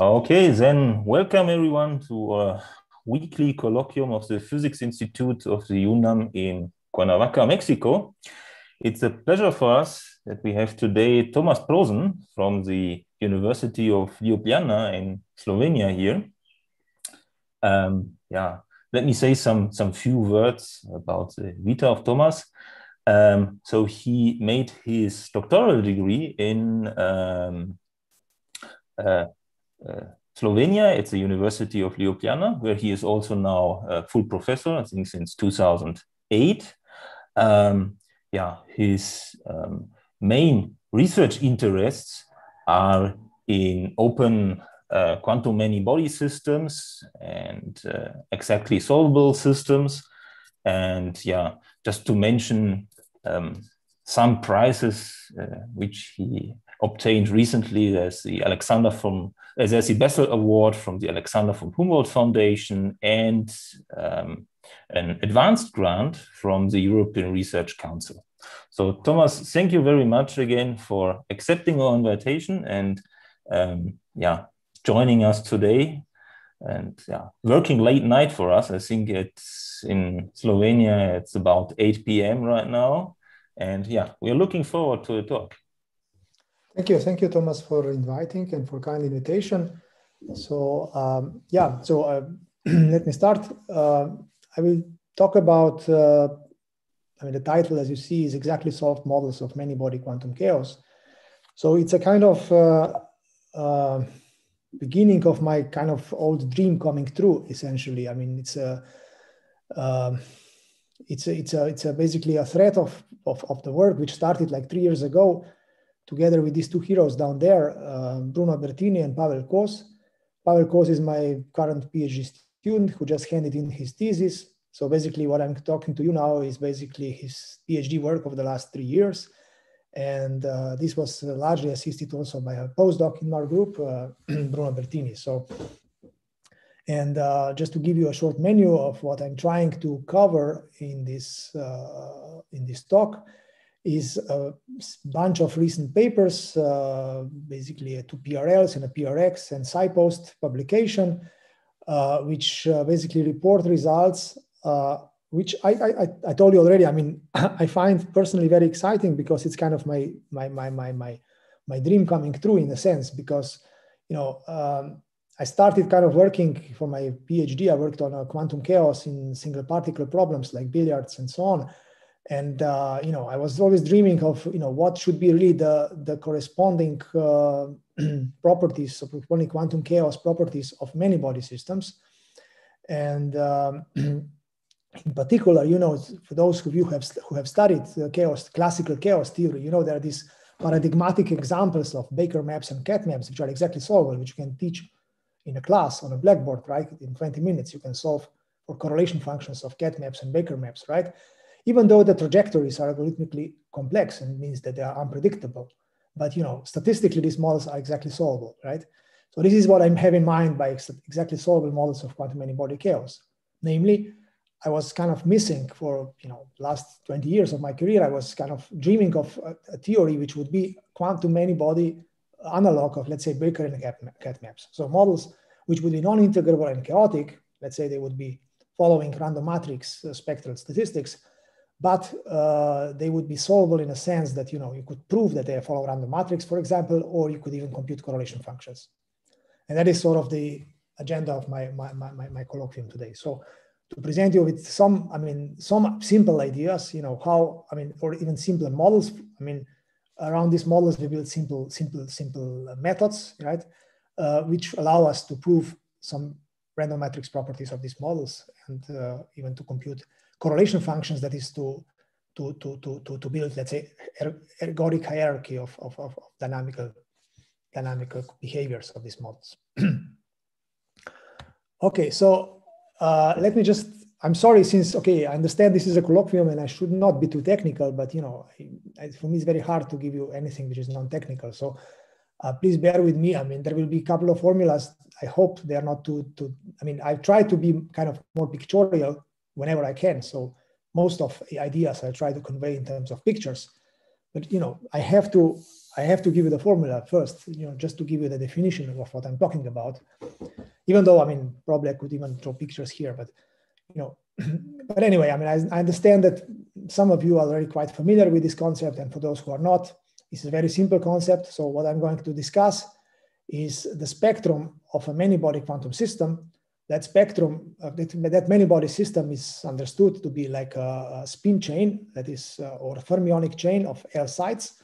Okay, then welcome everyone to a weekly colloquium of the Physics Institute of the UNAM in Cuernavaca, Mexico. It's a pleasure for us that we have today Thomas Prosen from the University of Ljubljana in Slovenia here. Um, yeah, let me say some, some few words about the vita of Thomas. Um, so he made his doctoral degree in um, uh, Slovenia. It's the University of Ljubljana, where he is also now a full professor, I think since 2008. Um, yeah, his um, main research interests are in open uh, quantum many body systems and uh, exactly solvable systems. And yeah, just to mention um, some prizes uh, which he obtained recently. There's the Alexander from uh, there's the Bessel Award from the Alexander von Humboldt Foundation and um, an advanced grant from the European Research Council. So Thomas, thank you very much again for accepting our invitation and um, yeah, joining us today and yeah, working late night for us. I think it's in Slovenia, it's about 8 p.m. right now. And yeah, we're looking forward to the talk. Thank you. Thank you, Thomas, for inviting and for kind invitation. So um, yeah, so uh, let me start. Uh, I will talk about, uh, I mean, the title, as you see, is exactly solved models of many body quantum chaos. So it's a kind of uh, uh, beginning of my kind of old dream coming true, essentially. I mean, it's a, um, it's a, it's a, it's a basically a threat of, of, of the work which started like three years ago together with these two heroes down there, uh, Bruno Bertini and Pavel Kos. Pavel Kos is my current PhD student who just handed in his thesis. So basically what I'm talking to you now is basically his PhD work over the last three years. And uh, this was largely assisted also by a postdoc in our group, uh, Bruno Bertini. So, and uh, just to give you a short menu of what I'm trying to cover in this, uh, in this talk, is a bunch of recent papers, uh, basically two PRLs and a PRX and SciPost publication, uh, which uh, basically report results, uh, which I, I, I told you already, I mean, I find personally very exciting because it's kind of my, my, my, my, my, my dream coming true in a sense, because, you know, um, I started kind of working for my PhD. I worked on quantum chaos in single particle problems like billiards and so on and uh, you know i was always dreaming of you know what should be really the the corresponding uh, properties of corresponding quantum chaos properties of many body systems. And um, in particular you know for those of you who have who have studied chaos classical chaos theory you know there are these paradigmatic examples of baker maps and cat maps which are exactly solvable which you can teach in a class on a blackboard right? In 20 minutes you can solve for correlation functions of cat maps and baker maps right even though the trajectories are algorithmically complex and means that they are unpredictable. But you know, statistically, these models are exactly solvable, right? So this is what I have in mind by exactly solvable models of quantum many-body chaos. Namely, I was kind of missing for you know last 20 years of my career. I was kind of dreaming of a, a theory which would be quantum many-body analog of let's say Baker and cat maps. So models which would be non-integrable and chaotic. Let's say they would be following random matrix uh, spectral statistics, but uh, they would be solvable in a sense that you know you could prove that they follow random matrix, for example, or you could even compute correlation functions. And that is sort of the agenda of my my, my, my colloquium today. So to present you with some, I mean, some simple ideas, you know, how, I mean, or even simpler models. I mean, around these models, we build simple, simple, simple methods, right? Uh, which allow us to prove some random matrix properties of these models and uh, even to compute correlation functions that is to to to to to, to build let's say er, ergodic hierarchy of, of, of dynamical dynamical behaviors of these models. okay, so uh, let me just I'm sorry since okay I understand this is a colloquium and I should not be too technical, but you know I, for me it's very hard to give you anything which is non-technical. So uh, please bear with me. I mean there will be a couple of formulas. I hope they are not too too. I mean I've tried to be kind of more pictorial whenever I can. So most of the ideas I try to convey in terms of pictures. But you know, I have to I have to give you the formula first, you know, just to give you the definition of what I'm talking about. Even though, I mean, probably I could even draw pictures here, but, you know, but anyway, I mean, I, I, understand that some of you are already quite familiar with this concept. And for those who are not, it's a very simple concept. So what I'm going to discuss is the spectrum of a many-body quantum system. That spectrum, uh, that, that many-body system is understood to be like a, a spin chain, that is, uh, or fermionic chain of L sites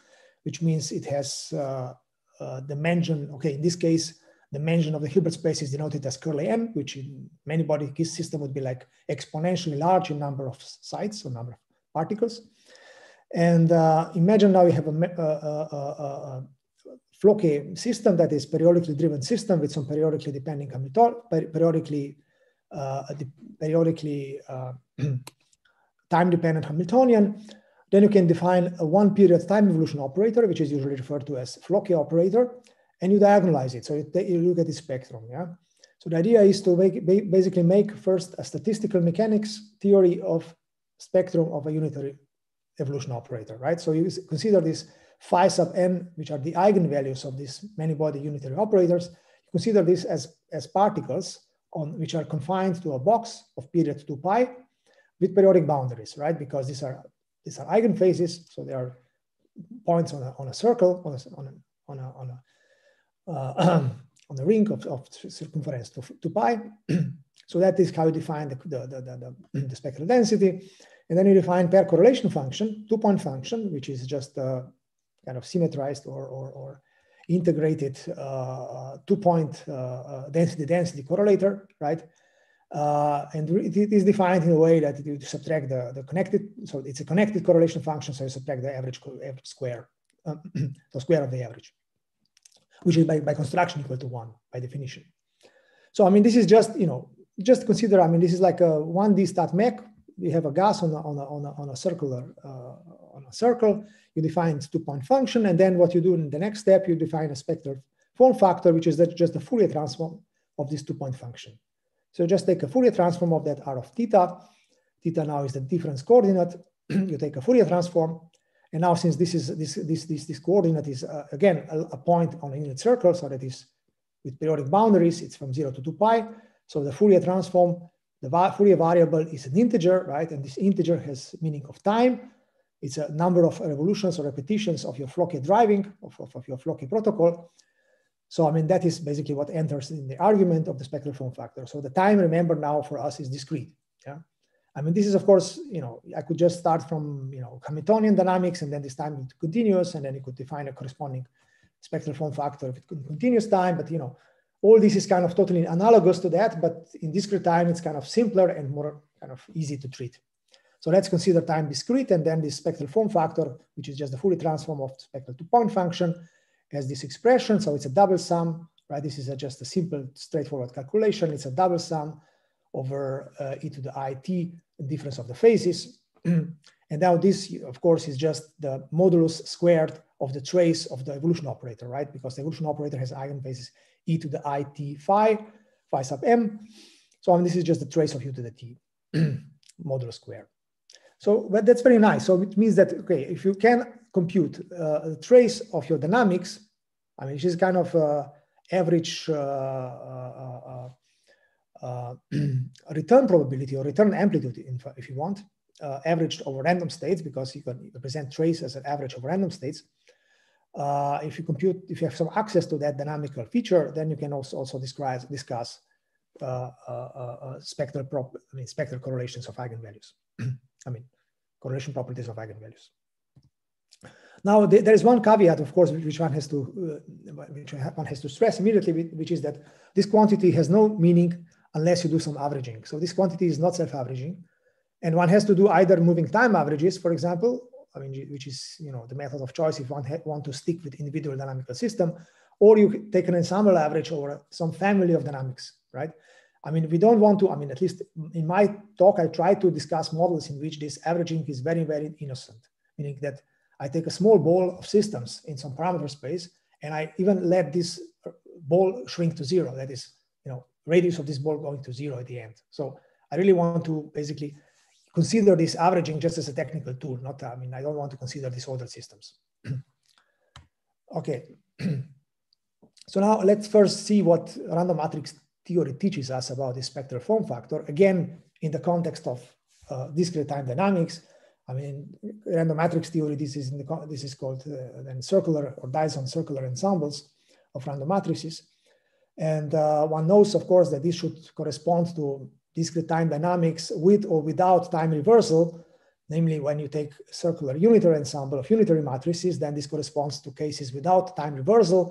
which means it has uh, uh, dimension. Okay, in this case, the dimension of the Hilbert space is denoted as curly m, which in many body system would be like exponentially large in number of sites or number of particles. And uh, imagine now you have a, a, a, Floquet system that is periodically driven system with some periodically depending Hamilton, periodically uh, periodically uh, time dependent Hamiltonian then you can define a one period time evolution operator, which is usually referred to as Floquet operator, and you diagonalize it. So you, you look at the spectrum. Yeah. So the idea is to make, basically make first a statistical mechanics theory of spectrum of a unitary evolution operator, right? So you consider this phi sub n, which are the eigenvalues of these many-body unitary operators. You consider this as, as particles on which are confined to a box of period 2 pi with periodic boundaries, right? Because these are these are eigenphases, so they are points on a, on a circle, on a, on a, on a, on a, uh, on the ring of, of circumference to, to pi. so that is how you define the, the, the, the, the spectral density. And then you define pair correlation function, two-point function, which is just a kind of symmetrized or, or, or integrated uh, two-point uh, density-density uh, correlator, right? Uh, and it is defined in a way that you subtract the, the connected, so it's a connected correlation function, so you subtract the average, average square, um, the square of the average, which is by, by construction equal to one by definition. So, I mean, this is just, you know, just consider, I mean, this is like a 1D stat mech. You have a gas on a, on a, on a, on a circular, uh, on a circle, you define two-point function, and then what you do in the next step, you define a spectral form factor, which is that just the Fourier transform of this two-point function. So just take a Fourier transform of that R of theta. Theta now is the difference coordinate. you take a Fourier transform. And now since this is this this this, this coordinate is uh, again a, a, point on a unit circle, so that is with periodic boundaries, it's from zero to two pi. So the Fourier transform, the Fourier variable is an integer, right? And this integer has meaning of time. It's a number of revolutions or repetitions of your Floquet driving, of, of, of your Floquet protocol. So I mean, that is basically what enters in the argument of the spectral form factor. So the time, remember now for us is discrete. Yeah. I mean, this is of course, you know, I could just start from, you know, Hamiltonian dynamics and then this time it continuous and then you could define a corresponding spectral form factor if it continuous time. But, you know, all this is kind of totally analogous to that, but in discrete time, it's kind of simpler and more kind of easy to treat. So let's consider time discrete and then this spectral form factor, which is just the Fourier transform of spectral two point function has this expression. So it's a double sum, right? This is a, just a simple, straightforward calculation. It's a double sum over uh, e to the it, difference of the phases. and now this, of course, is just the modulus squared of the trace of the evolution operator, right? Because the evolution operator has eigenphases e to the it phi, phi sub m. So I mean, this is just the trace of u to the t, modulus square. So but that's very nice. So it means that, okay, if you can compute uh, a trace of your dynamics, I mean, which is kind of uh, average uh, uh, uh return probability or return amplitude, if you want, averaged over random states, because you can represent trace as an average of random states. If you compute, if you have some access to that dynamical feature, then you can also, also describe, discuss uh, uh, uh, spectral prop, I mean, spectral correlations of eigenvalues. I mean, correlation properties of eigenvalues. Now, there is one caveat, of course, which one has to, uh, which one has to stress immediately, which is that this quantity has no meaning unless you do some averaging. So this quantity is not self-averaging, and one has to do either moving time averages, for example, I mean, which is you know the method of choice if one want to stick with individual dynamical system, or you take an ensemble average over uh, some family of dynamics, right? I mean, we don't want to, I mean, at least in my talk, I try to discuss models in which this averaging is very, very innocent, meaning that I take a small ball of systems in some parameter space, and I even let this uh, ball shrink to zero. That is, you know, radius of this ball going to zero at the end. So I really want to basically consider this averaging just as a technical tool. Not, I mean, I don't want to consider disordered systems. Okay. so now let's first see what random matrix theory teaches us about the spectral form factor. Again, in the context of uh, discrete time dynamics, I mean, random matrix theory, this is, in the, this is called uh, then circular or Dyson circular ensembles of random matrices. And uh, one knows, of course, that this should correspond to discrete time dynamics with or without time reversal. Namely, when you take circular unitary ensemble of unitary matrices, then this corresponds to cases without time reversal.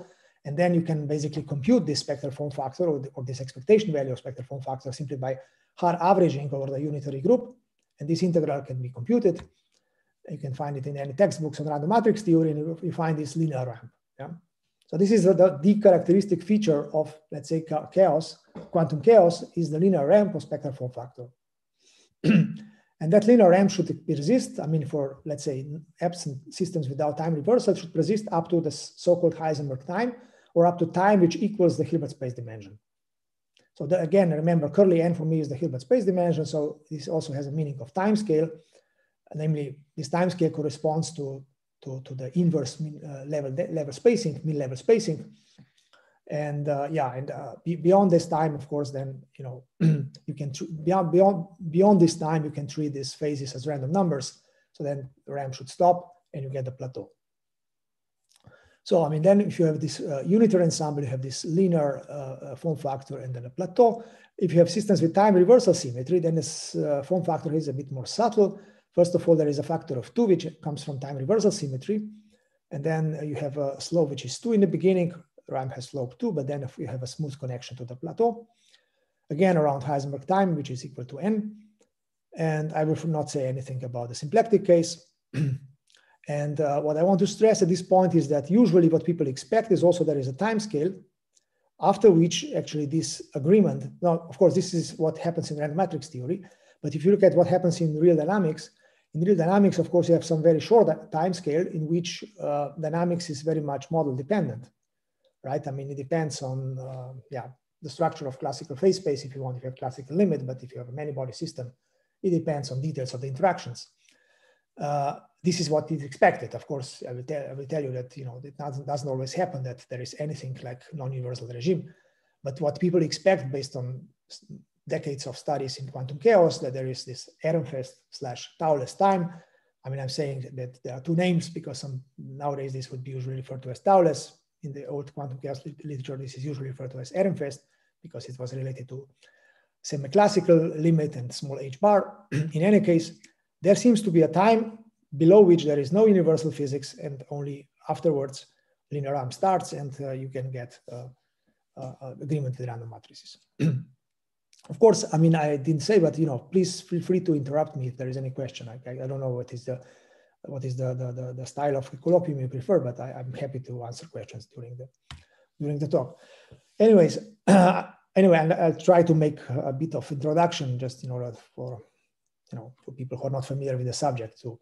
And then you can basically compute this spectral form factor or, the, or this expectation value of spectral form factor simply by Haar averaging over the unitary group. And this integral can be computed. You can find it in any textbooks on random matrix theory, and you find this linear ramp. Yeah? So this is the, the characteristic feature of, let's say, chaos. Quantum chaos is the linear ramp of spectral form factor. and that linear ramp should persist. I mean, for, let's say, absent systems without time reversal, should persist up to the so-called Heisenberg time, or up to time which equals the Hilbert space dimension. So the, again, remember, curly n for me is the Hilbert space dimension. So this also has a meaning of time scale. Namely, this time scale corresponds to to, to the inverse mean, uh, level level spacing, mean level spacing. And uh, yeah, and uh, beyond this time, of course, then you know you can beyond beyond beyond this time you can treat these phases as random numbers. So then the ramp should stop, and you get the plateau. So I mean, then if you have this uh, unitary ensemble, you have this linear uh, uh, form factor and then a plateau. If you have systems with time reversal symmetry, then this form factor is a bit more subtle. First of all, there is a factor of two, which comes from time reversal symmetry. And then you have a slope, which is two in the beginning. ramp has slope two, but then if you have a smooth connection to the plateau, again, around Heisenberg time, which is equal to n. And I will not say anything about the symplectic case. and uh, what I want to stress at this point is that usually what people expect is also there is a time scale after which actually this agreement, now, of course, this is what happens in random matrix theory, but if you look at what happens in real dynamics, in real dynamics, of course, you have some very short time scale in which uh, dynamics is very much model dependent, right? I mean, it depends on, uh, yeah, the structure of classical phase space if you want, if you have classical limit, but if you have a many body system, it depends on details of the interactions. Uh, this is what is expected. Of course, I will, tell, I will tell you that, you know, it doesn't, doesn't always happen that there is anything like non-universal regime, but what people expect based on decades of studies in quantum chaos that there is this Ehrenfest slash Thouless time. I mean, I'm saying that there are two names because some, nowadays this would be usually referred to as Thouless. In the old quantum chaos literature, this is usually referred to as Ehrenfest because it was related to semi-classical limit and small h bar. in any case, there seems to be a time below which there is no universal physics and only afterwards linear ramp starts and uh, you can get uh, uh, agreement with random matrices. of course, I mean, I didn't say, but you know, please feel free to interrupt me if there is any question. I, I, I don't know what is the what is the, the, the, the style of colloquium you prefer, but I, am happy to answer questions during the during the talk. Anyways, anyway, I'll, I'll try to make a bit of introduction just in order for you know for people who are not familiar with the subject to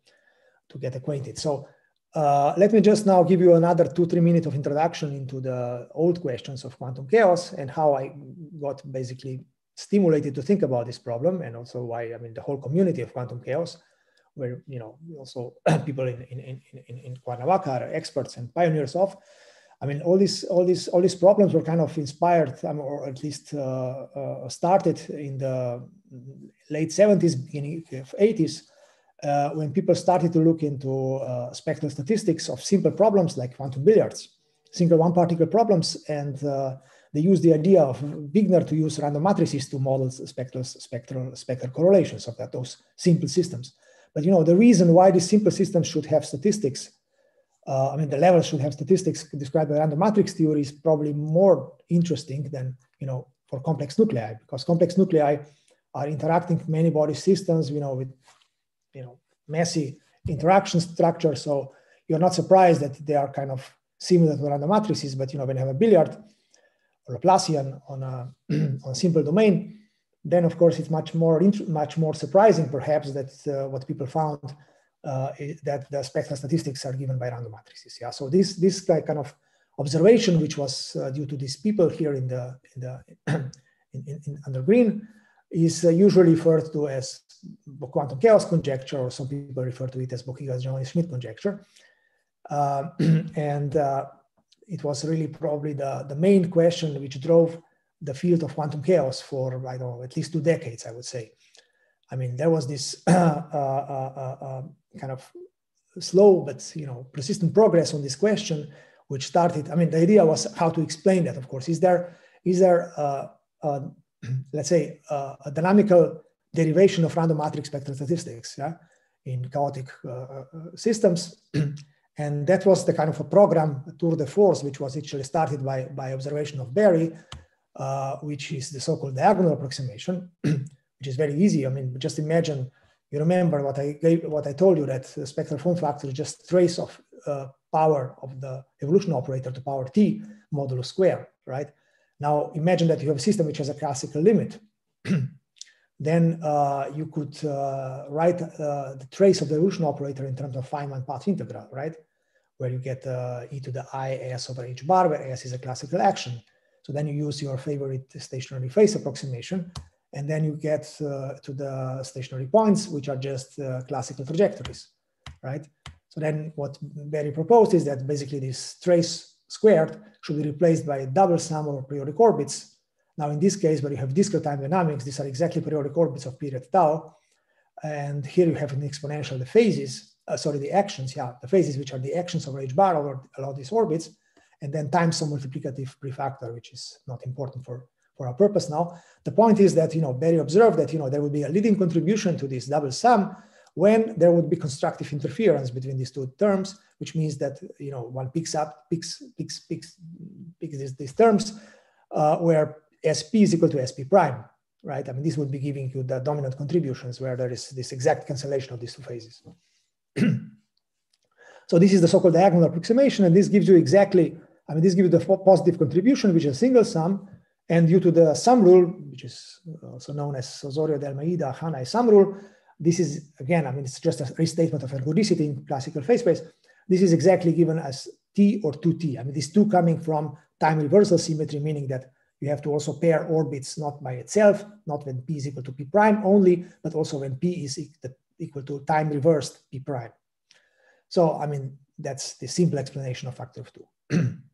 to get acquainted. So uh, let me just now give you another two, three minutes of introduction into the old questions of quantum chaos and how I got basically stimulated to think about this problem and also why I mean the whole community of quantum chaos where you know also people in in in in, in Cuernavaca are experts and pioneers of. I mean all these all these all these problems were kind of inspired um, or at least uh, uh, started in the late 70s beginning of 80s uh, when people started to look into uh, spectral statistics of simple problems like quantum billiards single one particle problems and uh, they use the idea of Wigner to use random matrices to model spectral, spectral, spectral correlations of that, those simple systems. But you know, the reason why these simple systems should have statistics, uh, I mean, the levels should have statistics described by random matrix theory is probably more interesting than, you know, for complex nuclei, because complex nuclei are interacting many body systems, you know, with, you know, messy interaction structure. So you're not surprised that they are kind of similar to random matrices, but, you know, when you have a billiard, Laplacian on a, on a simple domain, then of course it's much more much more surprising perhaps that uh, what people found uh, that the spectral statistics are given by random matrices. Yeah, so this this kind of observation, which was uh, due to these people here in the in the in, in, in under green, is uh, usually referred to as quantum chaos conjecture, or some people refer to it as Bohigas-Giannoni-Schmit conjecture. Uh, and uh, it was really probably the, the main question which drove the field of quantum chaos for, I don't know, at least two decades, I would say. I mean, there was this uh, uh, uh, kind of slow but you know persistent progress on this question, which started. I mean, the idea was how to explain that. Of course, is there is there let's say a dynamical derivation of random matrix spectral statistics yeah, in chaotic systems? and that was the kind of a program tour de force, which was actually started by by observation of Berry, uh, which is the so-called diagonal approximation, which is very easy. I mean, just imagine, you remember what I gave, what I told you that the spectral form factor is just trace of uh, power of the evolution operator to power t modulo square, right? Now imagine that you have a system which has a classical limit. then uh, you could uh, write uh, the trace of the evolution operator in terms of Feynman path integral, right? Where you get uh, e to the i s over h bar, where s is a classical action. So then you use your favorite stationary phase approximation, and then you get uh, to the stationary points, which are just uh, classical trajectories, right? So then what Berry proposed is that basically this trace squared should be replaced by a double sum of periodic orbits. Now in this case, where you have discrete time dynamics, these are exactly periodic orbits of period tau. And here you have an exponential the phases, uh, sorry, the actions, yeah, the phases, which are the actions over h bar over these orbits and then times some multiplicative prefactor, which is not important for, for our purpose now. The point is that, you know, Berry observed that, you know, there would be a leading contribution to this double sum when there would be constructive interference between these two terms, which means that, you know, one picks up, picks, picks, picks, picks these, these terms uh, where SP is equal to SP prime, right? I mean, this would be giving you the dominant contributions where there is this exact cancellation of these two phases. so this is the so-called diagonal approximation, and this gives you exactly I mean, this gives you the positive contribution, which is a single sum. And due to the sum rule, which is uh, also known as Ozorio de Almeida Hannay sum rule, this is, again, I mean, it's just a restatement of ergodicity in classical phase space. This is exactly given as T or 2T. I mean, these two coming from time reversal symmetry, meaning that you have to also pair orbits not by itself, not when P is equal to P prime only, but also when P is equal to time reversed P prime. So, I mean, that's the simple explanation of factor of two.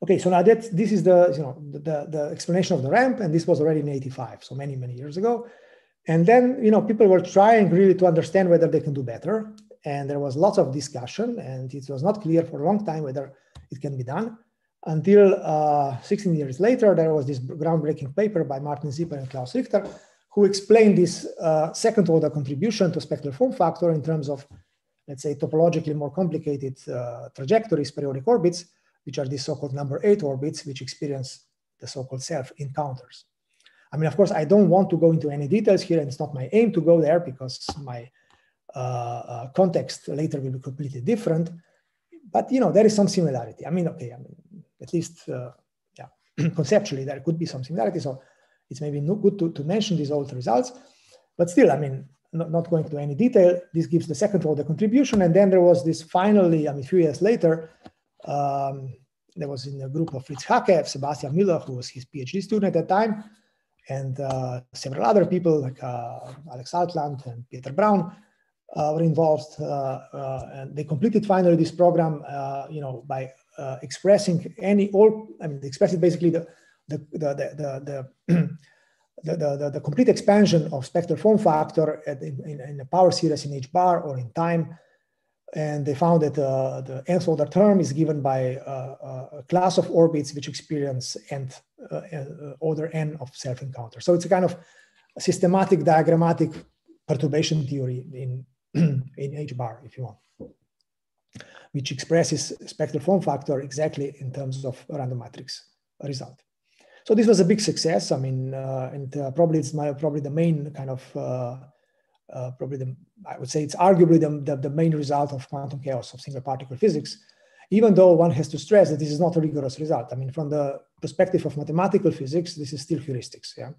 Okay, so now that this is the you know the, the explanation of the ramp, and this was already in '85, so many many years ago. And then you know people were trying really to understand whether they can do better, and there was lots of discussion, and it was not clear for a long time whether it can be done. Until uh, 16 years later, there was this groundbreaking paper by Martin Sieber and Klaus Richter, who explained this uh, second order contribution to spectral form factor in terms of, let's say, topologically more complicated uh, trajectories, periodic orbits, which are these so-called number eight orbits, which experience the so-called self encounters. I mean, of course, I don't want to go into any details here, and it's not my aim to go there because my uh, uh, context later will be completely different. But you know, there is some similarity. I mean, okay, I mean, at least, uh, yeah, conceptually there could be some similarity. So it's maybe not good to, to mention these old results, but still, I mean, not, not going into any detail. This gives the second order contribution, and then there was this finally, I mean, a few years later, um, there was in a group of Fritz Haake, Sebastian Müller, who was his PhD student at that time, and uh, several other people like uh, Alex Altland and Peter uh, were involved. Uh, uh, and they completed finally this program, uh, you know, by expressing any all. I mean, expressing basically the the the the, the The, the, complete expansion of spectral form factor in, in, in, a power series in h bar or in time and they found that uh, the nth order term is given by uh, uh, a class of orbits which experience nth uh, uh, order n of self-encounter. So it's a kind of systematic diagrammatic perturbation theory in, in H bar, if you want, which expresses spectral form factor exactly in terms of random matrix result. So this was a big success. I mean, uh, and probably it's my probably the main kind of uh, probably the, I would say it's arguably the, the, the, main result of quantum chaos of single particle physics, even though one has to stress that this is not a rigorous result. I mean, from the perspective of mathematical physics, this is still heuristics, yeah?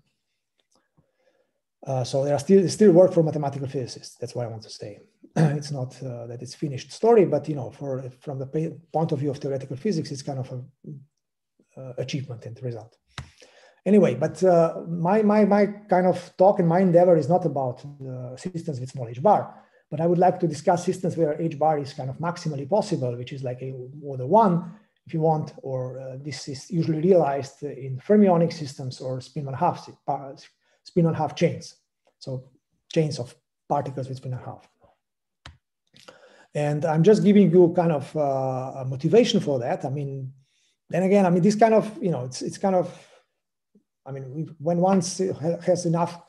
Uh, so there are still still work for mathematical physicists. That's what I want to say. it's not uh, that it's finished story, but you know, for from the point of view of theoretical physics, it's kind of a uh, achievement and result anyway, but uh, my, my, my kind of talk and my endeavor is not about systems with small h bar, but I would like to discuss systems where h bar is kind of maximally possible, which is like a order one, if you want, or uh, this is usually realized in fermionic systems or spin one half spin one half chains. So chains of particles with spin one half. And I'm just giving you kind of uh, a motivation for that. I mean, then again, I mean, this kind of, you know, it's, it's kind of, I mean, when one has enough,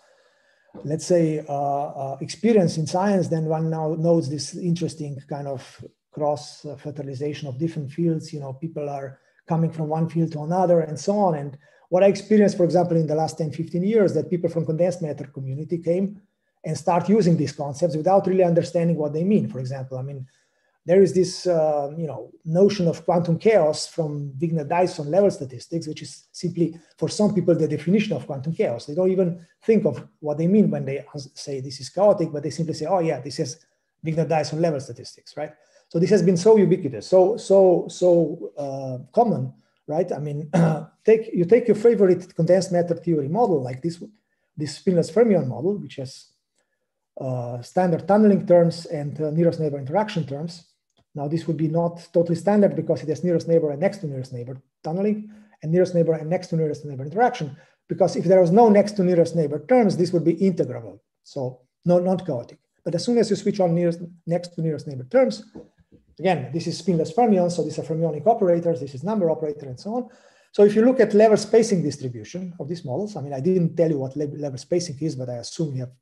let's say, uh, uh, experience in science, then one now knows this interesting kind of cross fertilization of different fields. You know, people are coming from one field to another and so on. And what I experienced, for example, in the last 10, 15 years, that people from condensed matter community came and start using these concepts without really understanding what they mean. For example, I mean, there is this uh, you know notion of quantum chaos from Wigner-Dyson level statistics, which is simply for some people the definition of quantum chaos. They don't even think of what they mean when they say this is chaotic, but they simply say, oh yeah, this is Wigner-Dyson level statistics, right? So this has been so ubiquitous, so so so uh, common, right? I mean, take you take your favorite condensed matter theory model like this this spinless fermion model, which has uh, standard tunneling terms and uh, nearest neighbor interaction terms. Now this would be not totally standard because it has nearest neighbor and next to nearest neighbor tunneling and nearest neighbor and next to nearest neighbor interaction. Because if there was no next to nearest neighbor terms, this would be integrable. So no, not chaotic. But as soon as you switch on nearest, next to nearest neighbor terms, again, this is spinless fermions. So these are fermionic operators. This is number operator and so on. So if you look at level spacing distribution of these models, I mean, I didn't tell you what level spacing is, but I assume you have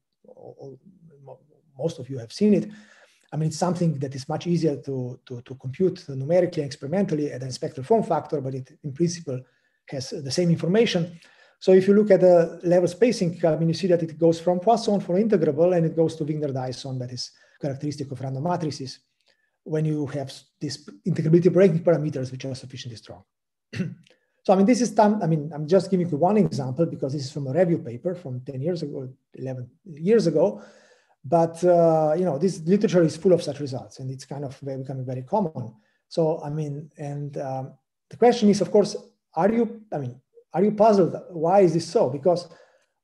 most of you have seen it. I mean, it's something that is much easier to, to, to compute numerically and experimentally at an spectral form factor, but it in principle has the same information. So if you look at the level spacing, I mean, you see that it goes from Poisson for integrable and it goes to Wigner-Dyson that is characteristic of random matrices when you have these integrability breaking parameters which are sufficiently strong. so I mean, this is time, I mean, I'm just giving you one example because this is from a review paper from 10 years ago, 11 years ago, but uh, you know, this literature is full of such results, and it's kind of becoming very common. So I mean, and um, the question is, of course, are you? I mean, are you puzzled? Why is this so? Because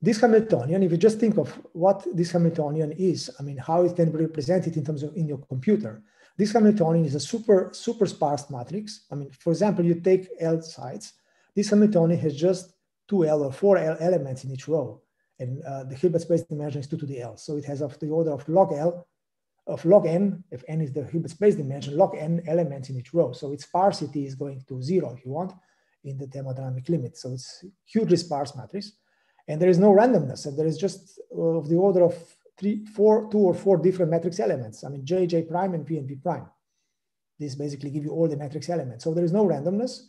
this Hamiltonian, if you just think of what this Hamiltonian is, I mean, how it can be represented in terms of in your computer. This Hamiltonian is a super super sparse matrix. I mean, for example, you take L sides. This Hamiltonian has just two L or four L elements in each row and uh, the Hilbert space dimension is 2 to the L. So it has of the order of log L, of log n, if n is the Hilbert space dimension, log n elements in each row. So its sparsity is going to zero, if you want, in the thermodynamic limit. So it's hugely sparse matrix. And there is no randomness, and there is just uh, of the order of three, four, two or four different matrix elements. I mean, J, J prime, and P and P prime. This basically give you all the matrix elements. So there is no randomness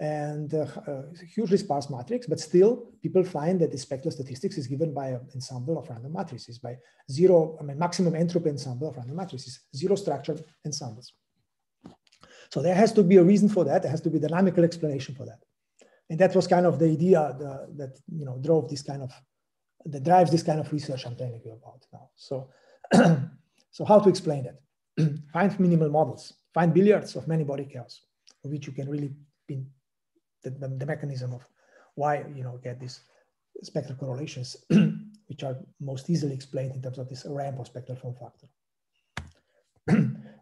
and uh, uh, hugely sparse matrix, but still people find that the spectral statistics is given by an ensemble of random matrices, by zero, I mean, maximum entropy ensemble of random matrices, zero structured ensembles. So there has to be a reason for that. There has to be a dynamical explanation for that. And that was kind of the idea the, that, you know, drove this kind of, that drives this kind of research I'm telling you about now. So, so how to explain that? find minimal models, find billiards of many body chaos, which you can really pin the, the, the mechanism of why you know get these spectral correlations, which are most easily explained in terms of this ramp of spectral form factor.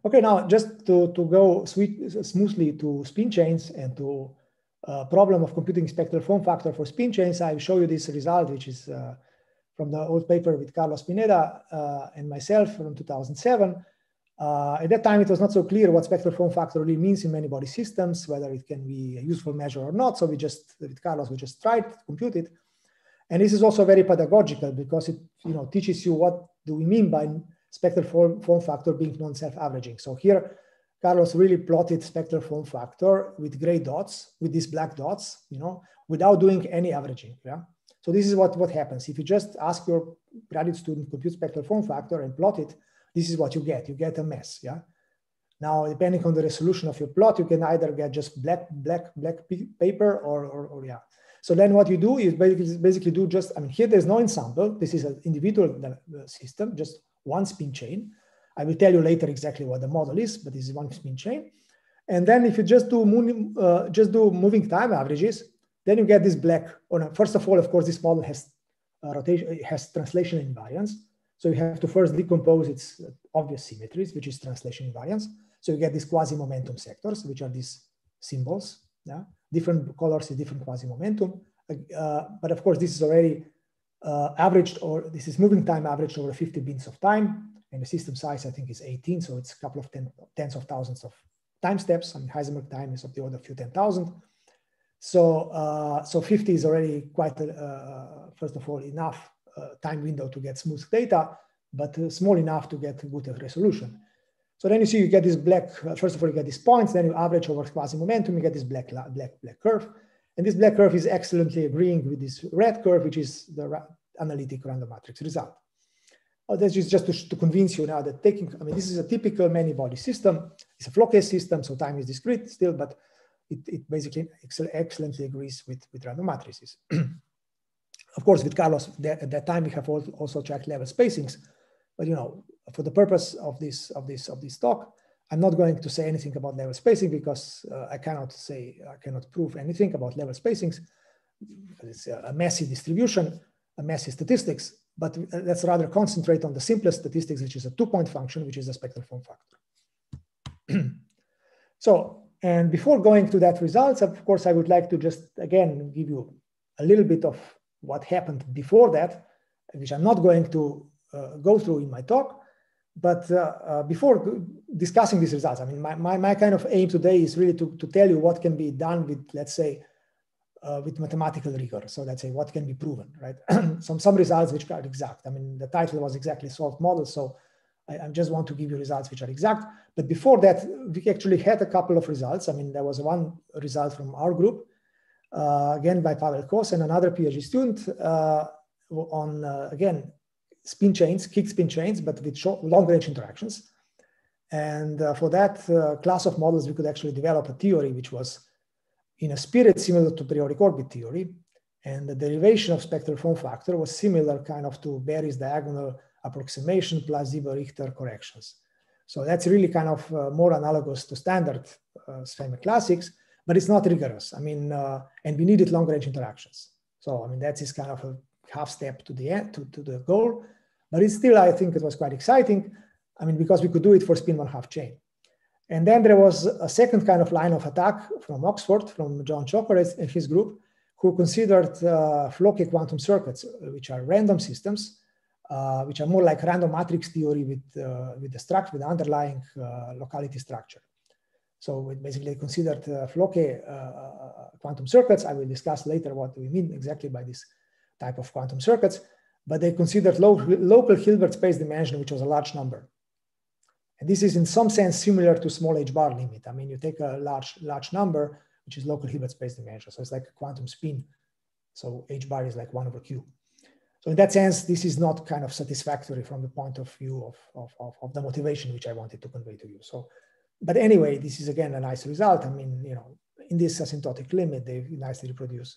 okay, now just to, to go sweet, smoothly to spin chains and to uh, problem of computing spectral form factor for spin chains, I show you this result, which is uh, from the old paper with Carlos Pineda uh, and myself from 2007. Uh, at that time, it was not so clear what spectral form factor really means in many body systems, whether it can be a useful measure or not. So we just, with Carlos, we just tried to compute it. And this is also very pedagogical because it you know, teaches you what do we mean by spectral form, form factor being non-self-averaging. So here, Carlos really plotted spectral form factor with gray dots, with these black dots, you know, without doing any averaging. Yeah. So this is what, what happens. If you just ask your graduate student compute spectral form factor and plot it, this is what you get. You get a mess. Yeah. Now, depending on the resolution of your plot, you can either get just black, black, black paper or, or, or yeah. So then what you do is basically, basically do just, I mean, here there's no ensemble. This is an individual system, just one spin chain. I will tell you later exactly what the model is, but this is one spin chain. And then if you just do moving, uh, just do moving time averages, then you get this black. Or no, first of all, of course, this model has uh, rotation, has translation invariance. So you have to first decompose its obvious symmetries, which is translation invariance. So you get these quasi-momentum sectors, which are these symbols. Yeah, different colors is different quasi-momentum. Uh, but of course, this is already uh, averaged, or this is moving time averaged over 50 bins of time, and the system size I think is 18, so it's a couple of ten, tens of thousands of time steps. I mean, Heisenberg time is of the order of few 10,000. So, uh, so 50 is already quite, uh, first of all, enough uh, time window to get smooth data, but uh, small enough to get good resolution. So then you see you get this black, uh, first of all, you get these points, then you average over quasi-momentum, you get this black, black, black curve. And this black curve is excellently agreeing with this red curve, which is the ra analytic random matrix result. Oh, that's just, just to, to, convince you now that taking, I mean, this is a typical many body system. It's a Floquet system, so time is discrete still, but it, it basically excel, excellently agrees with, with random matrices. of course, with Carlos, at that time, we have also checked level spacings, but you know, for the purpose of this of this of this talk, I'm not going to say anything about level spacing because uh, I cannot say I cannot prove anything about level spacings. It's a messy distribution, a messy statistics. But let's rather concentrate on the simplest statistics, which is a two-point function, which is a spectral form factor. so, and before going to that results, of course, I would like to just again give you a little bit of what happened before that, which I'm not going to uh, go through in my talk. But uh, uh, before discussing these results, I mean, my, my, my, kind of aim today is really to, to tell you what can be done with, let's say, uh, with mathematical rigor. So let's say what can be proven, right? some some results which are exact. I mean, the title was exactly solved model, so I, I, just want to give you results which are exact. But before that, we actually had a couple of results. I mean, there was one result from our group, uh, again by Pavel Kos and another PhD student uh, on uh, again spin chains, kick spin chains, but with short, long range interactions. And uh, for that uh, class of models, we could actually develop a theory which was in a spirit similar to periodic orbit theory. And the derivation of spectral form factor was similar kind of to Berry's diagonal approximation plus Sieber-Richter corrections. So that's really kind of uh, more analogous to standard uh, classics, but it's not rigorous. I mean, uh, and we needed long range interactions. So, I mean, that is kind of a half step to the end, to, to the goal, but it's still, I think it was quite exciting. I mean, because we could do it for spin one half chain. And then there was a second kind of line of attack from Oxford, from John Chalker's and his group, who considered uh, quantum circuits, which are random systems, uh, which are more like random matrix theory with, uh, with the structure, with the underlying uh, locality structure. So basically considered uh, uh, uh, quantum circuits. I will discuss later what we mean exactly by this type of quantum circuits, but they considered lo local Hilbert space dimension, which was a large number. And this is in some sense similar to small h bar limit. I mean, you take a large, large number, which is local Hilbert space dimension. So it's like a quantum spin. So h bar is like one over q. So in that sense, this is not kind of satisfactory from the point of view of, of, of, of the motivation which I wanted to convey to you. So, but anyway, this is again a nice result. I mean, you know, in this asymptotic limit, they nicely reproduce.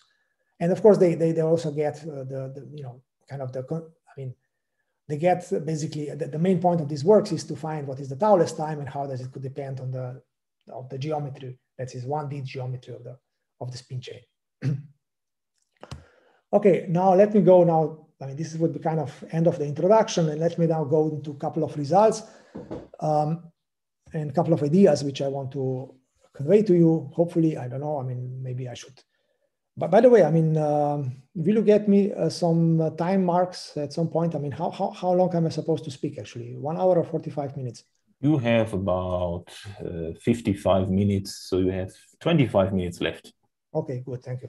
And of course, they, they, they also get uh, the, the, you know, kind of the, they get basically the, the, main point of these works is to find what is the Thouless time and how does it could depend on the of the geometry that is 1D geometry of the of the spin chain. okay, now let me go now. I mean, this would be kind of end of the introduction, and let me now go into a couple of results um, and a couple of ideas which I want to convey to you. Hopefully, I don't know. I mean, maybe I should but by the way, I mean, um, will you get me uh, some uh, time marks at some point? I mean, how, how, how long am I supposed to speak actually? One hour or 45 minutes? You have about uh, 55 minutes, so you have 25 minutes left. Okay, good, thank you.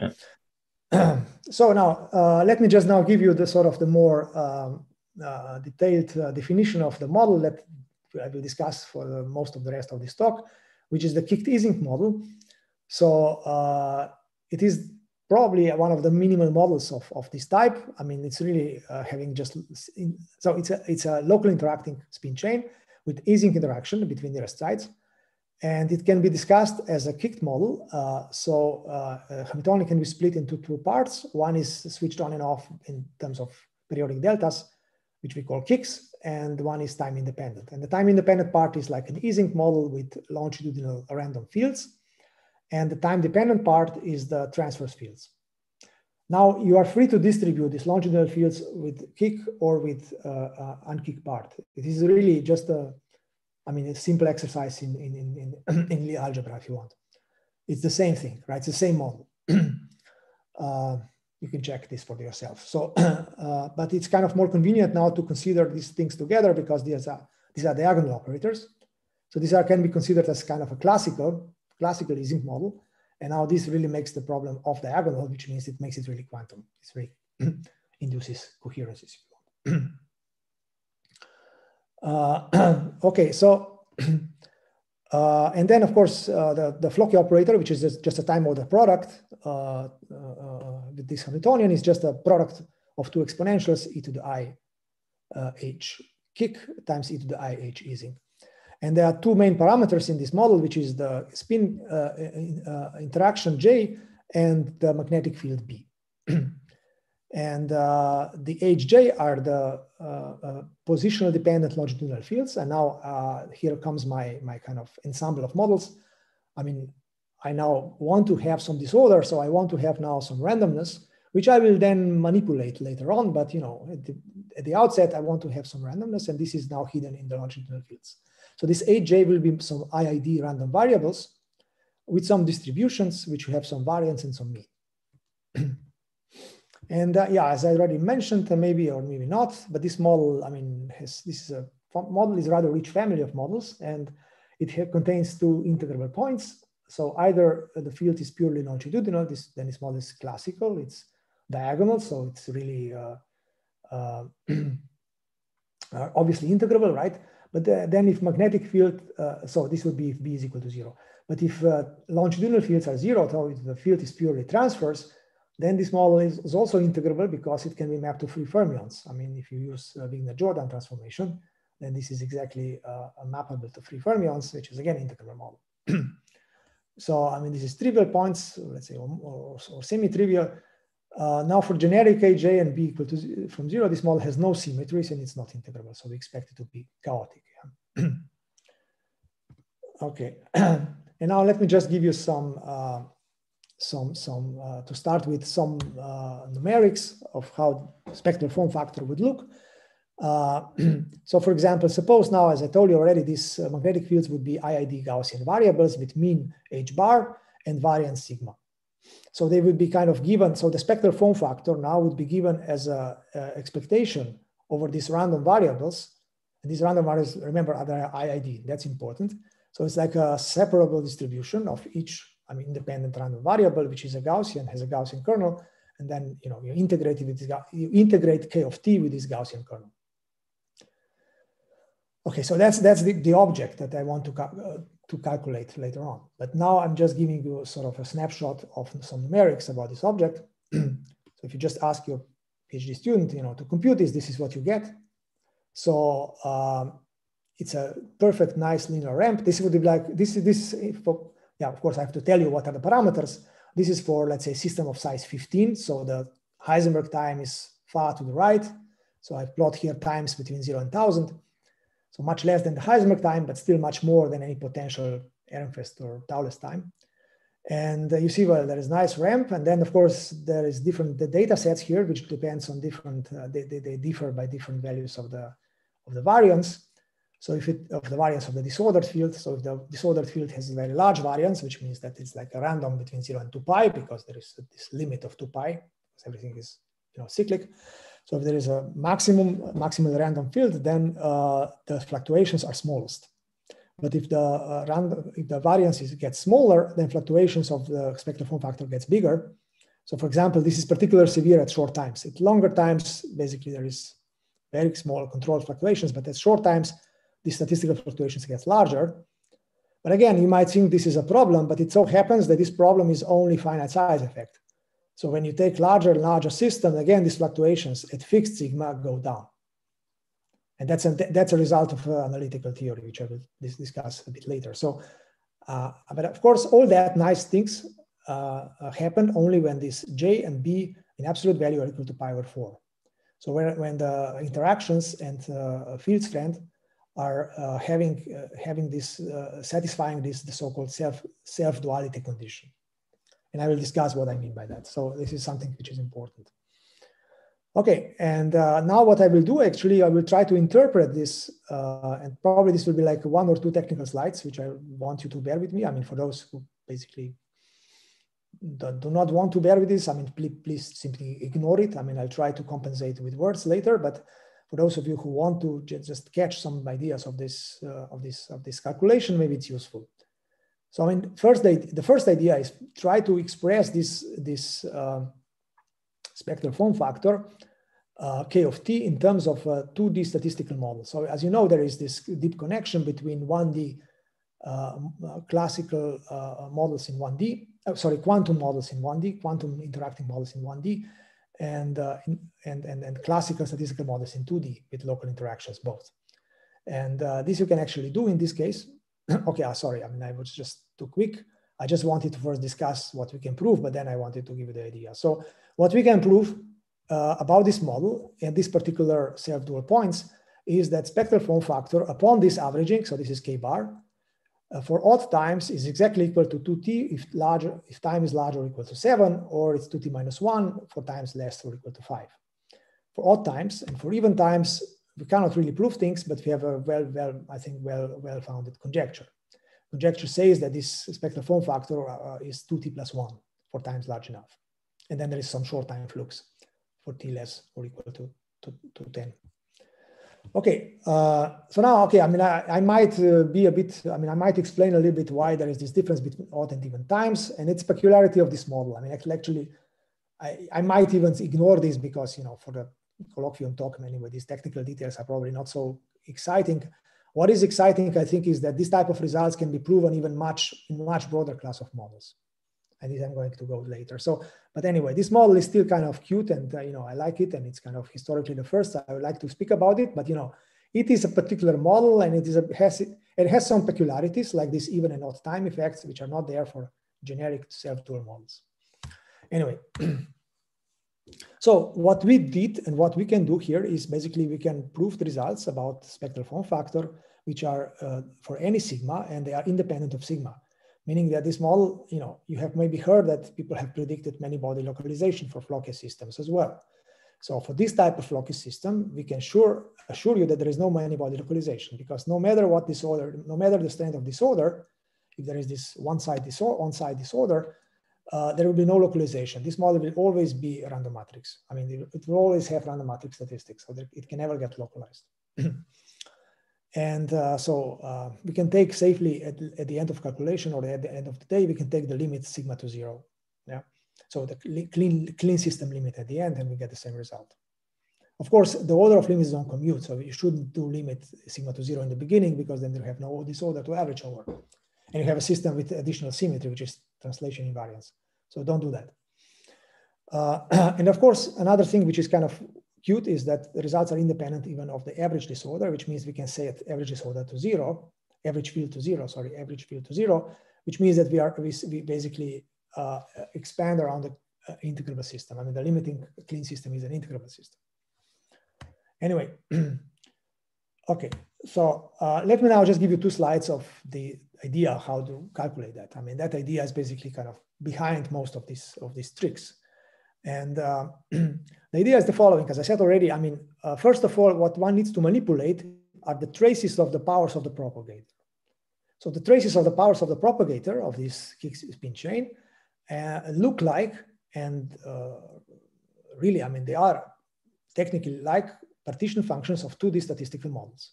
Yeah. so now, uh, let me just now give you the sort of the more um, uh, detailed uh, definition of the model that I will discuss for the, most of the rest of this talk, which is the kicked Ising model. So it is probably one of the minimal models of, of this type. I mean, it's really uh, having just, so it's a, it's a local interacting spin chain with Ising interaction between nearest sites. And it can be discussed as a kicked model. Uh, so uh, Hamiltonian can be split into two parts. One is switched on and off in terms of periodic deltas, which we call kicks, and one is time independent. And the time independent part is like an Ising model with longitudinal random fields. And the time dependent part is the transverse fields. Now you are free to distribute these longitudinal fields with kick or with uh, uh, unkick part. It is really just a, I mean, a simple exercise in, in, in, in, in algebra if you want. it's the same thing, right? It's the same model. uh, you can check this for yourself. So, uh, but it's kind of more convenient now to consider these things together because these are, these are diagonal operators. So these are, can be considered as kind of a classical, classical Ising model. And now this really makes the problem of diagonal, which means it makes it really quantum. It's really induces coherences. uh, okay, so uh, and then of course uh, the, the Floquet operator, which is just just a time order product uh, uh, uh, with this Hamiltonian is just a product of two exponentials e to the i h kick times e to the i h Ising. And there are two main parameters in this model, which is the spin interaction J and the magnetic field B. And uh, the HJ are the uh, uh, positional dependent longitudinal fields. And now uh, here comes my, my kind of ensemble of models. I mean, I now want to have some disorder. So I want to have now some randomness, which I will then manipulate later on. But you know, at the, at the outset, I want to have some randomness. And this is now hidden in the longitudinal fields. So this aj will be some IID random variables with some distributions, which have some variance and some mean. And uh, yeah, as I already mentioned, uh, maybe or maybe not, but this model, I mean, has, this is a model is rather rich family of models, and it contains two integrable points. So either the field is purely longitudinal, this, then this model is classical, it's diagonal, so it's really uh, uh, uh obviously integrable, right? But uh, then if magnetic field, so this would be if B is equal to zero. But if longitudinal fields are zero, so the field is purely transverse, then this model is, is, also integrable because it can be mapped to free fermions. I mean, if you use uh, Wigner-Jordan transformation, then this is exactly uh, mappable to free fermions, which is again integrable model. so, I mean, this is trivial points, let's say, or, or, or semi-trivial. Uh, now for generic AJ and B equal to from zero, this model has no symmetries and it's not integrable. So we expect it to be chaotic. Okay. and now let me just give you some uh, some, some uh, to start with some uh, numerics of how spectral form factor would look. Uh, so for example, suppose now, as I told you already, these uh, magnetic fields would be IID Gaussian variables with mean H bar and variance sigma. So they would be kind of given, so the spectral form factor now would be given as a, a expectation over these random variables. And these random variables, remember, are the IID, that's important. So it's like a separable distribution of each I mean, independent random variable, which is a Gaussian, has a Gaussian kernel, and then you know you integrate it with this, you integrate k of t with this Gaussian kernel. Okay, so that's that's the, the object that I want to uh, to calculate later on. But now I'm just giving you sort of a snapshot of some numerics about this object. so if you just ask your PhD student, you know, to compute this, this is what you get. So um, it's a perfect, nice linear ramp. This would be like this. This for yeah, of course, I have to tell you what are the parameters. This is for, let's say, system of size 15. So the Heisenberg time is far to the right. So I plot here times between zero and 1000. So much less than the Heisenberg time, but still much more than any potential Ehrenfest or Thouless time. And uh, you see, well, there is nice ramp. And then, of course, there is different the data sets here, which depends on different, uh, they, they, they differ by different values of the, of the variance. So if it of the variance of the disordered field, so if the disordered field has a very large variance, which means that it's like a random between zero and two pi because there is this limit of two pi, because everything is you know cyclic. So if there is a maximum maximal random field, then uh, the fluctuations are smallest. But if the uh, random if the variance is, gets smaller, then fluctuations of the spectral form factor gets bigger. So for example, this is particularly severe at short times. At longer times, basically there is very small controlled fluctuations, but at short times, the statistical fluctuations gets larger. But again, you might think this is a problem, but it so happens that this problem is only finite size effect. So when you take larger and larger systems, again, these fluctuations at fixed sigma go down. And that's a, that's a result of uh, analytical theory, which I will discuss a bit later. So, uh, but of course, all that nice things uh, uh, happen only when this J and B in absolute value are equal to pi over four. So when, when the interactions and uh, field strength are uh, having uh, having this satisfying this the so-called self self duality condition and i will discuss what i mean by that so this is something which is important okay and uh, now what i will do actually i will try to interpret this uh, and probably this will be like one or two technical slides which i want you to bear with me i mean for those who basically do not want to bear with this, I mean, please, please simply ignore it. I mean, I'll try to compensate with words later, but for those of you who want to just catch some ideas of this, uh, of this, of this calculation, maybe it's useful. So I mean, first, the, the first idea is try to express this, this uh, spectral form factor uh, k of t in terms of 2D uh, statistical models. So as you know, there is this deep connection between 1D uh, classical uh, models in 1D, sorry, quantum models in 1D, quantum interacting models in 1D, and, and, and, and classical statistical models in 2D with local interactions both. And this you can actually do in this case. okay, sorry, I mean, I was just too quick. I just wanted to first discuss what we can prove, but then I wanted to give you the idea. So what we can prove uh, about this model and this particular self-dual points is that spectral form factor upon this averaging, so this is k bar, uh, for odd times is exactly equal to 2t if larger if time is larger or equal to 7, or it's 2t minus 1 for times less or equal to 5. For odd times and for even times, we cannot really prove things, but we have a well, well, I think, well, well-founded conjecture. Conjecture says that this spectral form factor uh, is 2t plus 1 for times large enough. And then there is some short time flux for t less or equal to, to, to 10. Okay, uh, so now, okay, I mean, I, I might uh, be a bit, I mean, I might explain a little bit why there is this difference between odd and even times and its peculiarity of this model. I mean, actually, I, I might even ignore this because, you know, for the colloquium talk anyway, these technical details are probably not so exciting. What is exciting, I think, is that this type of results can be proven even much in much broader class of models and this I'm going to go later. So, but anyway, this model is still kind of cute and, uh, you know, I like it and it's kind of historically the first I would like to speak about it, but, you know, it is a particular model and it is a, has, it has some peculiarities like this even and odd time effects, which are not there for generic self-dual models. Anyway, so what we did and what we can do here is basically we can prove the results about spectral form factor, which are uh, for any sigma and they are independent of sigma meaning that this model, you know, you have maybe heard that people have predicted many body localization for Floquet systems as well. So for this type of Floquet system, we can sure assure you that there is no many body localization because no matter what disorder, no matter the strength of disorder, if there is this one side disorder, side disorder, uh, there will be no localization. This model will always be a random matrix. I mean, it will always have random matrix statistics, so it can never get localized. And uh, so uh, we can take safely at, at the end of calculation or at the end of the day, we can take the limit sigma to zero. Yeah. So the clean, clean system limit at the end and we get the same result. Of course, the order of limits don't commute. So you shouldn't do limit sigma to zero in the beginning because then you have no disorder to average over. And you have a system with additional symmetry, which is translation invariance. So don't do that. Uh, and of course, another thing which is kind of cute is that the results are independent even of the average disorder, which means we can set average disorder to zero, average field to zero, sorry, average field to zero, which means that we are we, we basically uh, expand around the uh, integrable system. I mean, the limiting clean system is an integrable system. Anyway, okay, so uh, let me now just give you two slides of the idea how to calculate that. I mean, that idea is basically kind of behind most of these of these tricks. And uh, the idea is the following, as I said already, I mean, uh, first of all, what one needs to manipulate are the traces of the powers of the propagator. So the traces of the powers of the propagator of this spin chain uh, look like, and uh, really, I mean, they are technically like partition functions of 2D statistical models.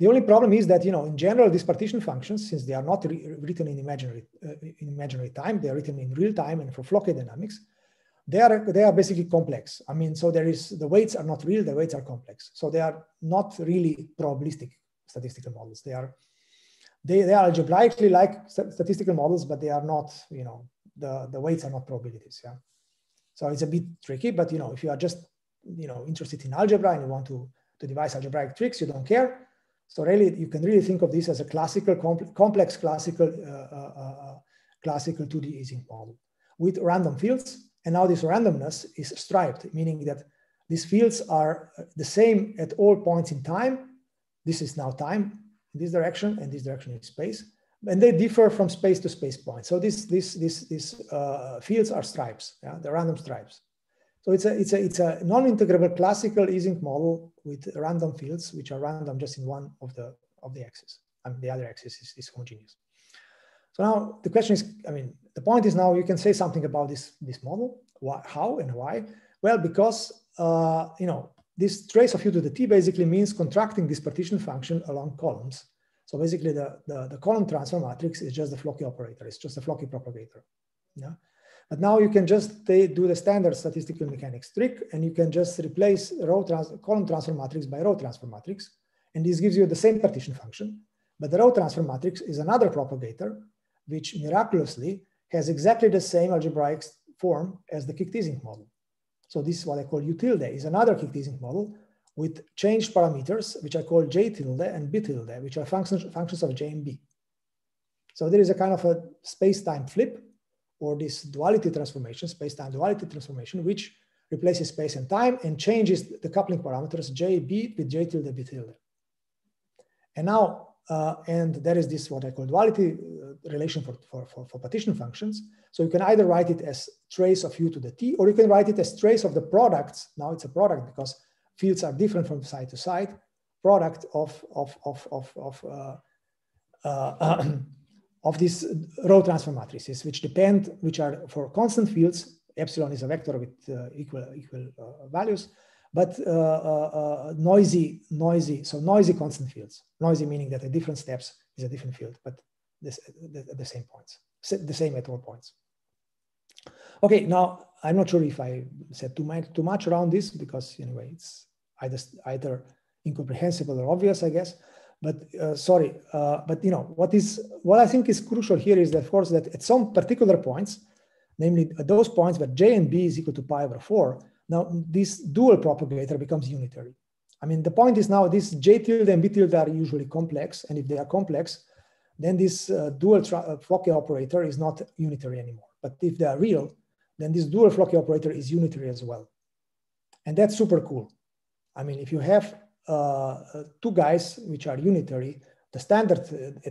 The only problem is that, you know, in general, these partition functions, since they are not written in imaginary, uh, in imaginary time, they are written in real time and for Floquet dynamics, they are they are basically complex. I mean, so there is the weights are not real, the weights are complex. So they are not really probabilistic statistical models. They are they, they are algebraically like statistical models, but they are not, you know, the, the weights are not probabilities. Yeah. So it's a bit tricky, but you know, if you are just, you know, interested in algebra and you want to, to devise algebraic tricks, you don't care. So really, you can really think of this as a classical, complex classical, uh, uh, uh, classical 2D Ising model with random fields and now this randomness is striped, meaning that these fields are uh, the same at all points in time. This is now time in this direction, and this direction is space. And they differ from space to space point. So this, this, this, these uh, fields are stripes, yeah, the random stripes. So it's a, it's a, it's a non-integrable classical Ising model with random fields, which are random just in one of the, of the axes. Mean, the other axis is, is homogeneous. So now the question is, I mean, the point is now you can say something about this, this model, why, how and why? Well, because, uh, you know, this trace of u to the t basically means contracting this partition function along columns. So basically the, the, the column transfer matrix is just the Floquet operator. It's just a Floquet propagator. Yeah. But now you can just do the standard statistical mechanics trick and you can just replace row trans column transfer matrix by row transfer matrix. And this gives you the same partition function. But the row transfer matrix is another propagator, which miraculously has exactly the same algebraic form as the kicked Ising model. So this is what I call U tilde, is another kicked Ising model with changed parameters, which I call J tilde and B tilde, which are functions, functions of J and B. So there is a kind of a space-time flip or this duality transformation, space-time duality transformation, which replaces space and time and changes the coupling parameters J, B with J tilde, B tilde. And now, uh, and there is this what I call duality uh, relation for, for, for, for, partition functions. So you can either write it as trace of u to the t, or you can write it as trace of the products. Now it's a product because fields are different from side to side, product of, of, of, of, of uh, uh of these row transfer matrices, which depend, which are for constant fields, epsilon is a vector with uh, equal, equal uh, values, but uh, uh, uh, noisy, noisy, so noisy constant fields. Noisy meaning that at different steps is a different field, but this, the, the same points, the same at all points. Okay, now I'm not sure if I said too much, too much around this because anyway, it's either, either incomprehensible or obvious, I guess. But uh, sorry, uh, but you know what is what I think is crucial here is that, of course, that at some particular points, namely at those points where j and b is equal to pi over four, now this dual propagator becomes unitary. I mean, the point is now this j tilde and b tilde are usually complex, and if they are complex, then this uh, dual uh, Floquet operator is not unitary anymore. But if they are real, then this dual Floquet operator is unitary as well. And that's super cool. I mean, if you have uh, two guys which are unitary, the standard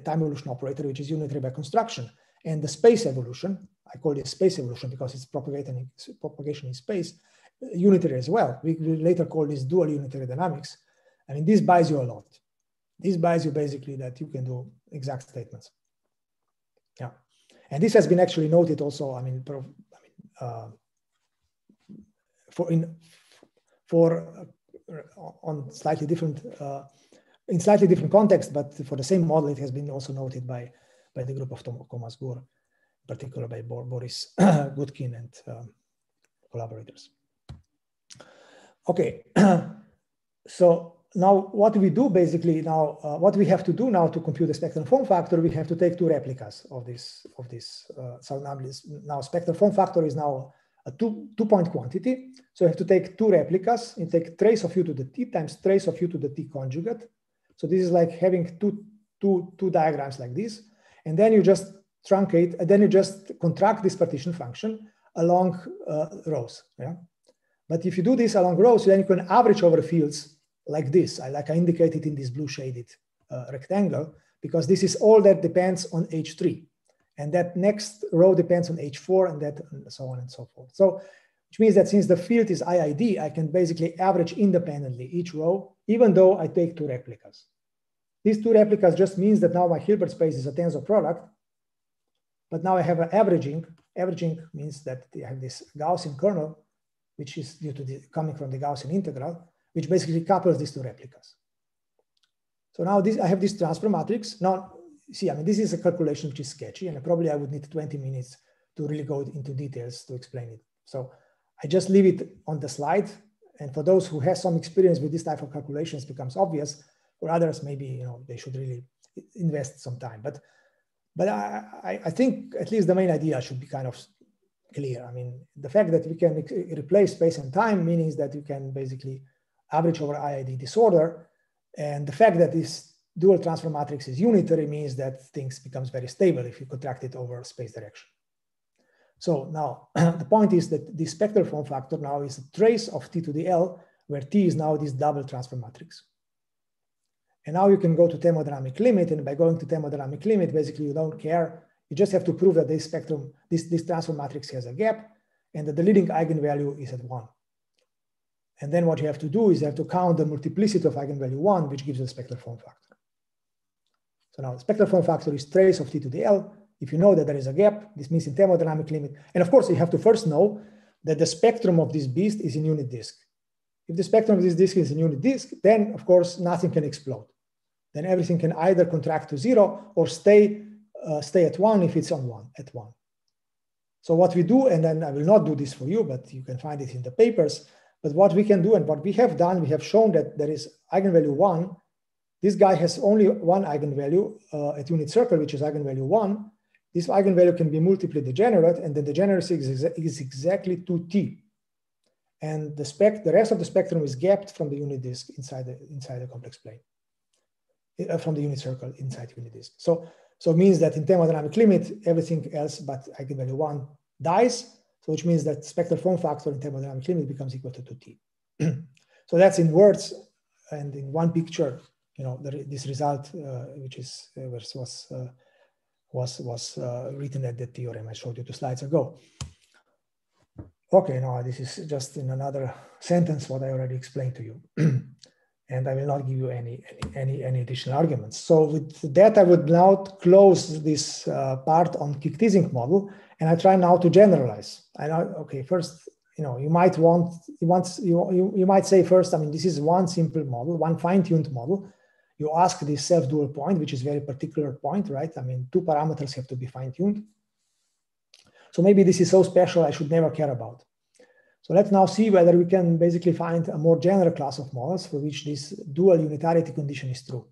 time evolution operator, which is unitary by construction, and the space evolution, I call it space evolution because it's propagating propagation in space, unitary as well. We later call this dual unitary dynamics. I mean, this buys you a lot. This buys you basically that you can do exact statements. Yeah. And this has been actually noted also, I mean, I mean uh, for in for on slightly different, uh, in slightly different context, but for the same model, it has been also noted by, by the group of Thomas Guhr, in particular by Boris Gutkin and um, collaborators. Okay, so now what we do basically now, uh, what we have to do now to compute the spectral form factor, we have to take two replicas of this, of this. Uh, now, now spectral form factor is now a two, two point quantity. So you have to take two replicas and take trace of u to the t times trace of u to the t conjugate. So this is like having two, two, two diagrams like this. And then you just truncate, and then you just contract this partition function along uh, rows. Yeah. But if you do this along rows, then you can average over fields like this, I, like I indicated in this blue shaded uh, rectangle, because this is all that depends on H3. And that next row depends on H4 and that and so on and so forth. So which means that since the field is IID, I can basically average independently each row, even though I take two replicas. These two replicas just means that now my Hilbert space is a tensor product, but now I have an averaging. Averaging means that I have this Gaussian kernel, which is due to the coming from the Gaussian integral, which basically couples these two replicas. So now this, I have this transfer matrix. Now see, I mean, this is a calculation which is sketchy and probably I would need 20 minutes to really go into details to explain it. So I just leave it on the slide. And for those who have some experience with this type of calculations becomes obvious. For others, maybe, you know, they should really invest some time. But, but I, I think at least the main idea should be kind of clear. I mean, the fact that we can replace space and time means that you can basically average over IID disorder. And the fact that this dual transfer matrix is unitary means that things becomes very stable if you contract it over space direction. So now the point is that the spectral form factor now is a trace of T to the L, where T is now this double transfer matrix. And now you can go to thermodynamic limit, and by going to thermodynamic limit, basically you don't care. You just have to prove that this spectrum, this, this transfer matrix has a gap, and that the leading eigenvalue is at one. And then what you have to do is you have to count the multiplicity of eigenvalue one, which gives the spectral form factor. So now the spectral form factor is trace of T to the L If you know that there is a gap, this means in thermodynamic limit. And of course, you have to first know that the spectrum of this beast is in unit disk. If the spectrum of this disk is in unit disk, then of course nothing can explode. Then everything can either contract to zero or stay uh, stay at one if it's on one at one. So what we do, and then I will not do this for you, but you can find it in the papers. But what we can do and what we have done, we have shown that there is eigenvalue one. This guy has only one eigenvalue uh, at unit circle, which is eigenvalue one. This eigenvalue can be multiply degenerate, and the degeneracy is, is exactly 2t. And the spec, the rest of the spectrum is gapped from the unit disk inside the inside the complex plane, uh, from the unit circle inside unit disk. So so it means that in thermodynamic limit, everything else but eigenvalue one dies. So which means that spectral form factor in thermodynamic limit becomes equal to 2t. so that's in words and in one picture, you know, this result, uh, which is uh, was was was uh, written at the theorem I showed you two slides ago. Okay, now this is just in another sentence what I already explained to you. and I will not give you any, any, any, any, additional arguments. So with that, I would now close this uh, part on kicked Ising model, and I try now to generalize. I know, okay, first, you know, you might want, you, want you, you, you might say first, I mean, this is one simple model, one fine-tuned model. You ask this self-dual point, which is very particular point, right? I mean, two parameters have to be fine-tuned. So maybe this is so special, I should never care about. So let's now see whether we can basically find a more general class of models for which this dual unitarity condition is true.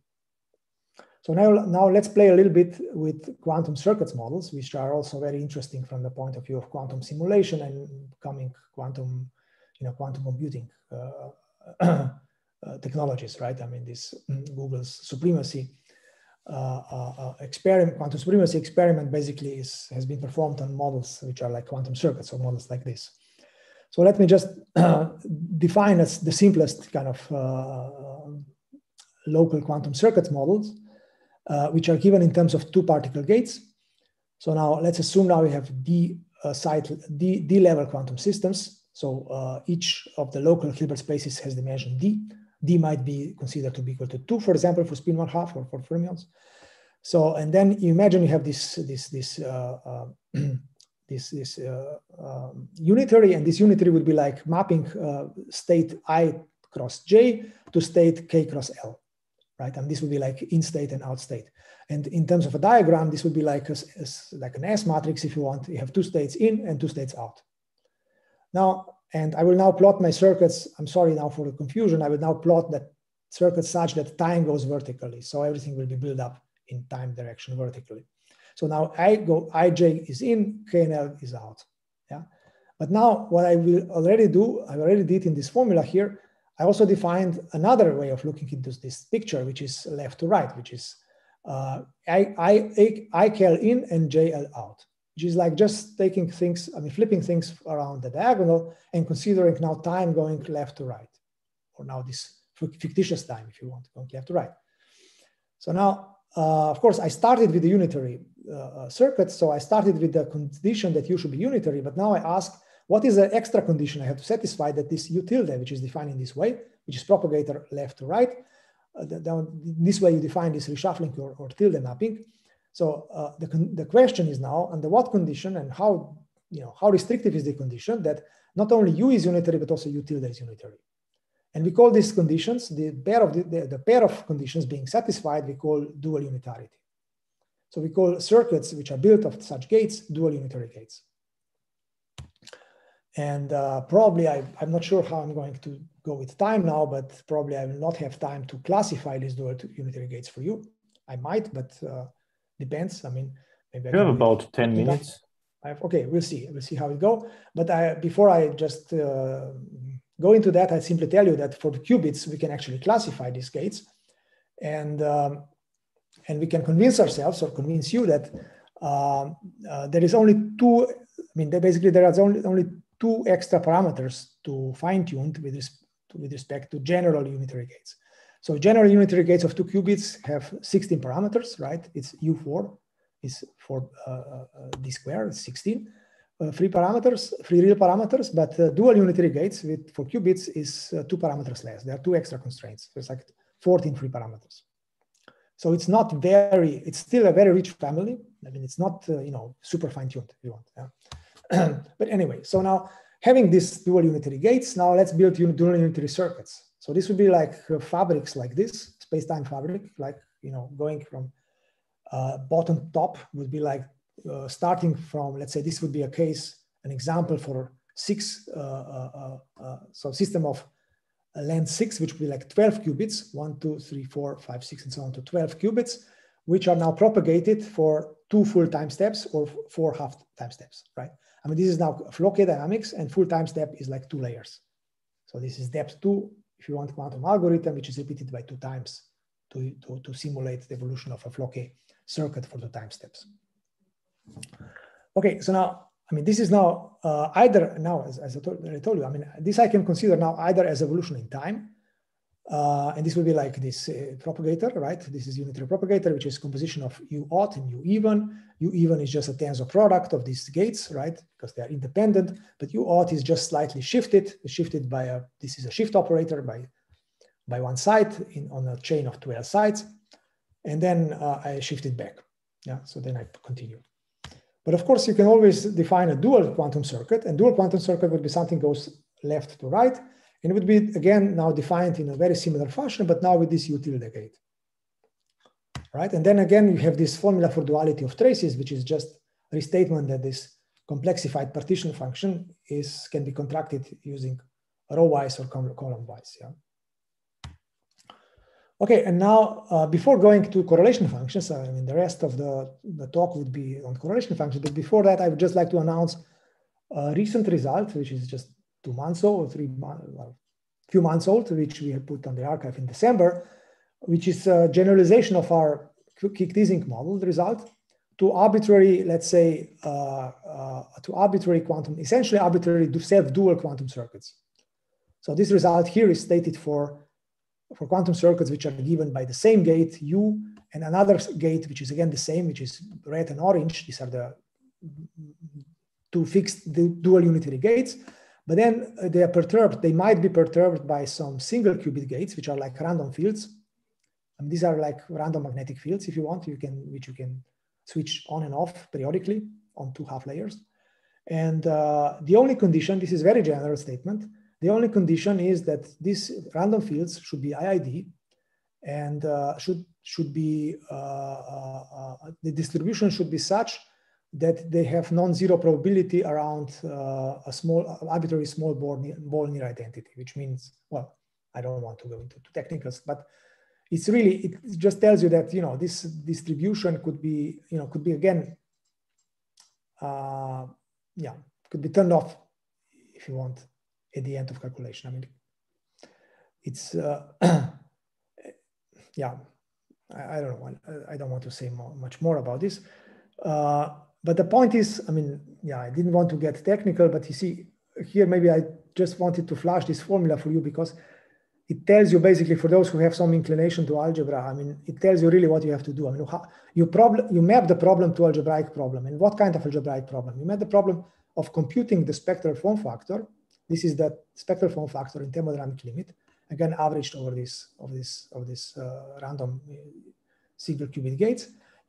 So now, now let's play a little bit with quantum circuits models, which are also very interesting from the point of view of quantum simulation and coming quantum, you know, quantum computing uh, technologies, right? I mean, this mm, Google's supremacy uh, uh, uh, experiment, quantum supremacy experiment basically is, has been performed on models which are like quantum circuits or models like this. So let me just uh, define as the simplest kind of uh, local quantum circuits models, uh, which are given in terms of two particle gates. So now let's assume now we have D uh, site D, D level quantum systems. So uh, each of the local Hilbert spaces has dimension D. D might be considered to be equal to two, for example, for spin one half or for fermions. So, and then you imagine you have this, this, this uh, this, this uh, um, unitary, and this unitary would be like mapping uh, state i cross j to state k cross l, right? And this would be like in state and out state. And in terms of a diagram, this would be like a, a, like an S matrix if you want. You have two states in and two states out. Now, and I will now plot my circuits. I'm sorry now for the confusion. I will now plot that circuit such that time goes vertically. So everything will be built up in time direction vertically. So now I go, ij is in, knl is out. Yeah. But now what I will already do, I already did in this formula here, I also defined another way of looking into this picture, which is left to right, which is uh, I, I, IKL in and JL out, which is like just taking things, I mean, flipping things around the diagonal and considering now time going left to right, or now this fictitious time, if you want, going left to right. So now, uh, of course, I started with the unitary uh, circuit. So I started with the condition that U should be unitary, but now I ask, what is the extra condition I have to satisfy that this U tilde, which is defined in this way, which is propagator left to right, uh, the, this way you define this reshuffling or, or tilde mapping. So uh, the, the question is now under what condition and how, you know, how restrictive is the condition that not only U is unitary, but also U tilde is unitary. And we call these conditions, the pair of the, the, the pair of conditions being satisfied, we call dual unitarity. So we call circuits which are built of such gates dual unitary gates. And uh, probably I, am not sure how I'm going to go with time now, but probably I will not have time to classify these dual unitary gates for you. I might, but uh, depends. I mean, maybe I you have about 10 minutes. Have, okay, we'll see. We'll see how it go. But I, before I just uh, go into that, I simply tell you that for the qubits, we can actually classify these gates. And um, and we can convince ourselves or convince you that uh, uh, there is only two, I mean, basically there are only, only two extra parameters to fine tune with, res with respect to general unitary gates. So general unitary gates of two qubits have 16 parameters, right? It's U4 is for uh, uh D square, it's 16. Uh, three parameters, three real parameters, but uh, dual unitary gates with for qubits is uh, two parameters less. There are two extra constraints. It's like 14 free parameters. So it's not very, it's still a very rich family. I mean, it's not, uh, you know, super fine tuned if you want. Yeah. but anyway, so now having these dual unitary gates, now let's build dual unitary circuits. So this would be like uh, fabrics like this, space-time fabric, like, you know, going from uh, bottom top would be like uh, starting from, let's say this would be a case, an example for six, uh, uh, uh, so system of length six, which would be like 12 qubits, one, two, three, four, five, six, and so on to 12 qubits, which are now propagated for two full time steps or four half time steps, right? I mean, this is now Floquet dynamics and full time step is like two layers. So this is depth two, if you want quantum algorithm, which is repeated by two times to, to, to simulate the evolution of a K circuit for the time steps. Okay, so now, I mean, this is now uh, either now, as, as I, told, I, told, you, I mean, this I can consider now either as evolution in time, uh, and this will be like this uh, propagator, right? This is unitary propagator, which is composition of U odd and U even. U even is just a tensor product of these gates, right? Because they are independent, but U odd is just slightly shifted, shifted by a, this is a shift operator by, by one side in, on a chain of 12 sides. And then uh, I shift it back. Yeah, so then I continue. But of course, you can always define a dual quantum circuit, and dual quantum circuit would be something goes left to right, and it would be, again, now defined in a very similar fashion, but now with this U tilde gate. Right, and then again, you have this formula for duality of traces, which is just a restatement that this complexified partition function is can be contracted using row-wise or column-wise. Yeah. Okay, and now uh, before going to correlation functions, I mean, the rest of the, the talk would be on correlation functions, but before that, I would just like to announce a recent result, which is just two months old, or three months, well, few months old, which we have put on the arXiv in December, which is a generalization of our kicked Ising model result to arbitrary, let's say, uh, uh, to arbitrary quantum, essentially arbitrary self-dual quantum circuits. So this result here is stated for for quantum circuits which are given by the same gate U and another gate which is again the same, which is red and orange. These are the two fixed dual unitary gates. But then uh, they are perturbed. They might be perturbed by some single qubit gates, which are like random fields. And these are like random magnetic fields, if you want, you can which you can switch on and off periodically on two half layers. And uh, the only condition, this is very general statement, the only condition is that these random fields should be IID and uh, should, should be, uh, uh, uh, the distribution should be such that they have non-zero probability around uh, a small, arbitrary small ball near identity, which means, well, I don't want to go into technicals, but it's really, it just tells you that, you know, this distribution could be, you know, could be again, uh, yeah, could be turned off if you want at the end of calculation. I mean, it's, uh, yeah, I, I, don't know. I, I, don't want to say more, much more about this. Uh, but the point is, I mean, yeah, I didn't want to get technical, but you see here, maybe I just wanted to flash this formula for you because it tells you basically for those who have some inclination to algebra, I mean, it tells you really what you have to do. I mean, you you map the problem to algebraic problem. And what kind of algebraic problem? You map the problem of computing the spectral form factor this is the spectral form factor in thermodynamic limit, again averaged over this of this of this uh, random uh, single qubit gates.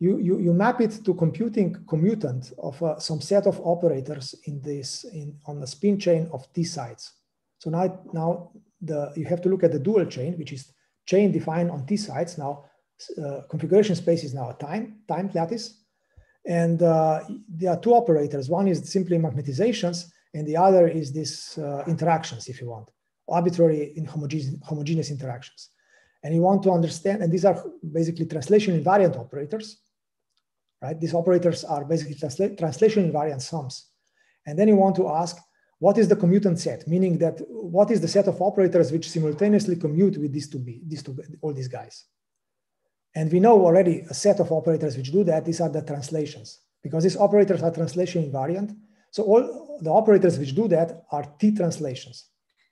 You, you, you map it to computing commutant of uh, some set of operators in this in on the spin chain of t sides. So now now the you have to look at the dual chain, which is chain defined on t sides. Now uh, configuration space is now a time time lattice, and uh, there are two operators. One is simply magnetizations, and the other is this uh, interactions, if you want, arbitrary in homogeneous, homogeneous interactions. And you want to understand, and these are basically translation invariant operators, right? These operators are basically transla translation invariant sums. And then you want to ask, what is the commutant set? Meaning that what is the set of operators which simultaneously commute with these two, be, these two, all these guys? And we know already a set of operators which do that. These are the translations because these operators are translation invariant so all the operators which do that are T translations.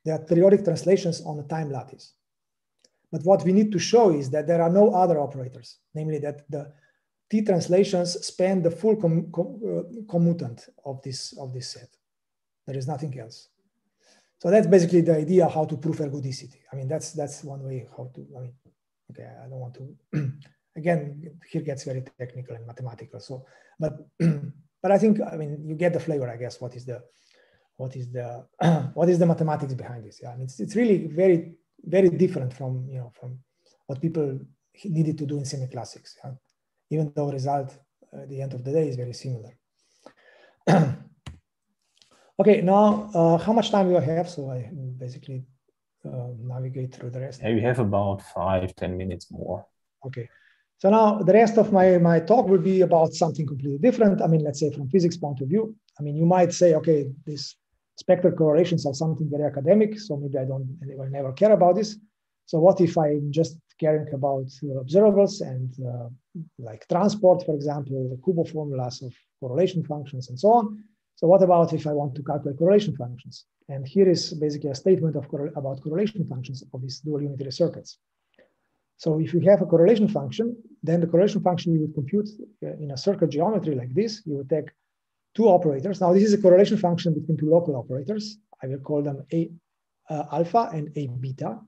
They are periodic translations on the time lattice. But what we need to show is that there are no other operators, namely that the T translations span the full com com uh, commutant of this, of this set. There is nothing else. So that's basically the idea how to prove ergodicity. I mean, that's that's one way how to, I mean, okay, I don't want to again, here gets very technical and mathematical. So, but but I think I mean you get the flavor, I guess. What is the what is the what is the mathematics behind this? Yeah, and it's it's really very very different from you know from what people needed to do in semi-classics. Yeah? Even though result at the end of the day is very similar. okay, now uh, how much time do I have? So I basically uh, navigate through the rest. Yeah, we have about five ten minutes more. Okay. So now the rest of my, my talk will be about something completely different. I mean, let's say from physics point of view. I mean, you might say, okay, these spectral correlations are something very academic, so maybe I don't I will never care about this. So what if I'm just caring about uh, observables and uh, like transport, for example, the Kubo formulas of correlation functions and so on. So what about if I want to calculate correlation functions? And here is basically a statement of about correlation functions of these dual unitary circuits. So if you have a correlation function, then the correlation function you would compute uh, in a circuit geometry like this, you would take two operators. Now this is a correlation function between two local operators. I will call them A uh, alpha and A beta.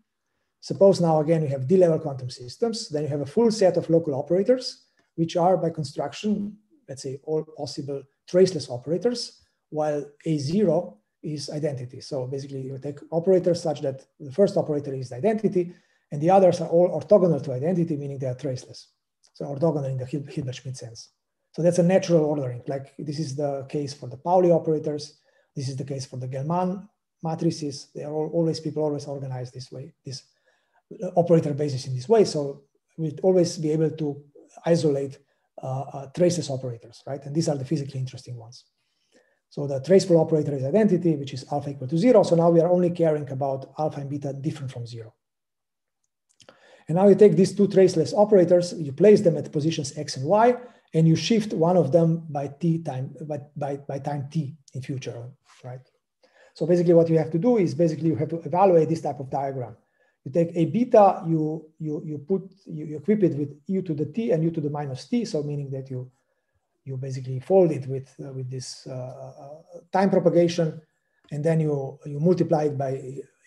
Suppose now again you have D-level quantum systems, then you have a full set of local operators, which are by construction, let's say all possible traceless operators, while A0 is identity. So basically you take operators such that the first operator is identity, and the others are all orthogonal to identity, meaning they are traceless. So orthogonal in the Hilbert-Schmidt sense. So that's a natural ordering. Like this is the case for the Pauli operators. This is the case for the Gell-Mann matrices. They are all, always, people always organize this way, this operator basis in this way. So we'd always be able to isolate uh, uh, traceless operators, right? And these are the physically interesting ones. So the traceful operator is identity, which is alpha equal to zero. So now we are only caring about alpha and beta different from zero. And now you take these two traceless operators, you place them at positions x and y, and you shift one of them by t time by, by, by time t in future, right? So basically what you have to do is basically you have to evaluate this type of diagram. You take a beta, you you you put you, you equip it with u to the t and u to the minus t, so meaning that you you basically fold it with uh, with this uh, uh time propagation, and then you you multiply it by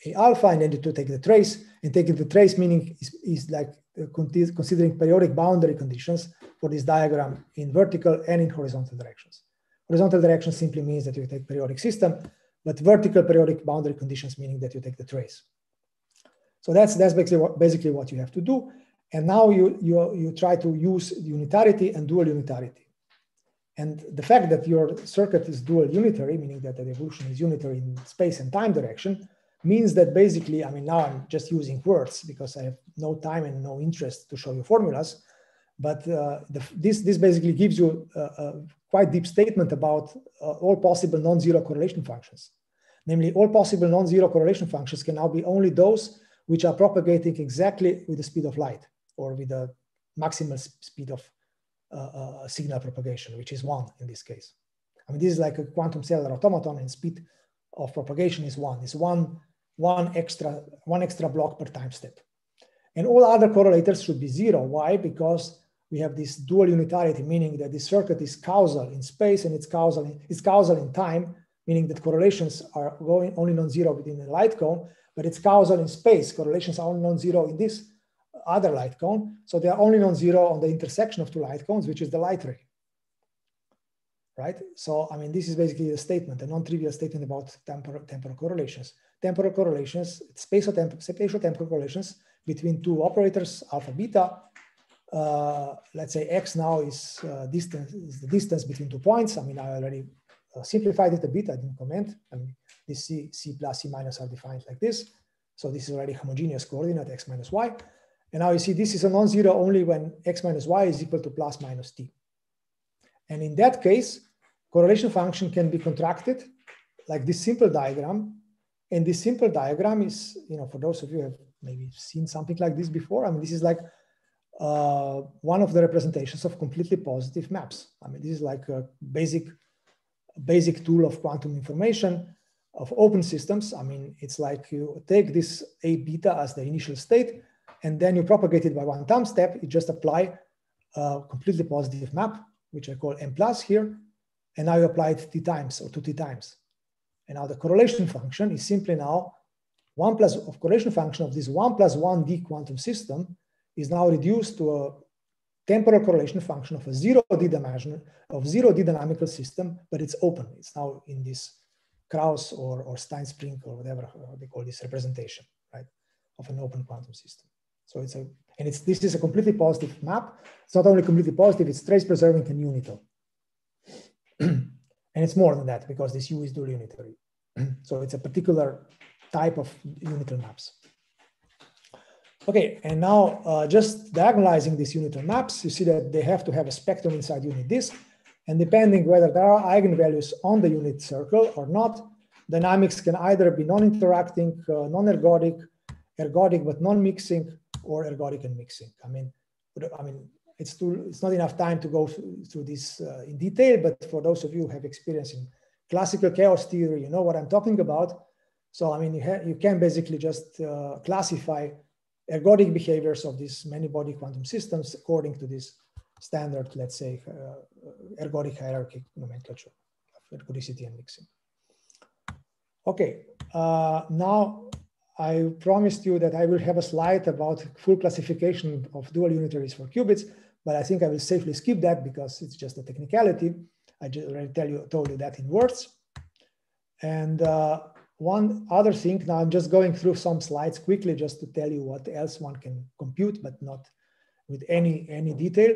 a alpha and then to take the trace and taking the trace meaning is, is like considering periodic boundary conditions for this diagram in vertical and in horizontal directions. Horizontal direction simply means that you take periodic system, but vertical periodic boundary conditions meaning that you take the trace. So that's that's basically what basically what you have to do. And now you you you try to use unitarity and dual unitarity. And the fact that your circuit is dual unitary, meaning that the evolution is unitary in space and time direction, means that basically, I mean, now I'm just using words because I have no time and no interest to show you formulas. But uh, the, this, this basically gives you a, a quite deep statement about uh, all possible non-zero correlation functions. Namely, all possible non-zero correlation functions can now be only those which are propagating exactly with the speed of light or with the maximal speed of uh, uh, signal propagation, which is one in this case. I mean, this is like a quantum cellular automaton and speed of propagation is one. Is one one extra, one extra block per time step. And all other correlators should be zero. Why? Because we have this dual unitarity, meaning that this circuit is causal in space and it's causal in, it's causal in time, meaning that correlations are going only non-zero within the light cone, but it's causal in space. Correlations are only non-zero in this other light cone. So they are only non-zero on the intersection of two light cones, which is the light ray. Right? So, I mean, this is basically a statement, a non-trivial statement about temporal, temporal correlations temporal correlations, spatial-temporal spatial temporal correlations between two operators, alpha, beta. Uh, let's say x now is uh, distance is the distance between two points. I mean, I already uh, simplified it a bit. I didn't comment. I mean, this c, c plus, c minus are defined like this. So this is already homogeneous coordinate x minus y. And now you see this is a non-zero only when x minus y is equal to plus minus t. And in that case, correlation function can be contracted like this simple diagram and this simple diagram is, you know, for those of you who have maybe seen something like this before, I mean, this is like uh, one of the representations of completely positive maps. I mean, this is like a basic, basic tool of quantum information of open systems. I mean, it's like you take this A beta as the initial state, and then you propagate it by one time step. You just apply a completely positive map, which I call M plus here, and now you apply it t times or two t times. And now the correlation function is simply now one plus of correlation function of this one plus one D quantum system is now reduced to a temporal correlation function of a zero D dimension of zero D dynamical system, but it's open. It's now in this Kraus or, or Stinespring or whatever they call this representation, right, of an open quantum system. So it's a, and it's this is a completely positive map. It's not only completely positive, it's trace preserving and unital. and it's more than that because this U is dual unitary. so it's a particular type of unital maps. Okay, and now uh, just diagonalizing these unital maps, you see that they have to have a spectrum inside unit disk. And depending whether there are eigenvalues on the unit circle or not, dynamics can either be non-interacting, uh, non-ergodic, ergodic but non-mixing, or ergodic and mixing. I mean, I mean, it's too, it's not enough time to go through this uh, in detail, but for those of you who have experience in classical chaos theory, you know what I'm talking about. So, I mean, you, you can basically just uh, classify ergodic behaviors of these many-body quantum systems according to this standard, let's say, uh, ergodic hierarchy nomenclature of ergodicity and mixing. Okay, uh, now I promised you that I will have a slide about full classification of dual unitaries for qubits, but I think I will safely skip that because it's just a technicality. I already tell you, told you that in words. And uh, one other thing, now I'm just going through some slides quickly just to tell you what else one can compute, but not with any, any detail.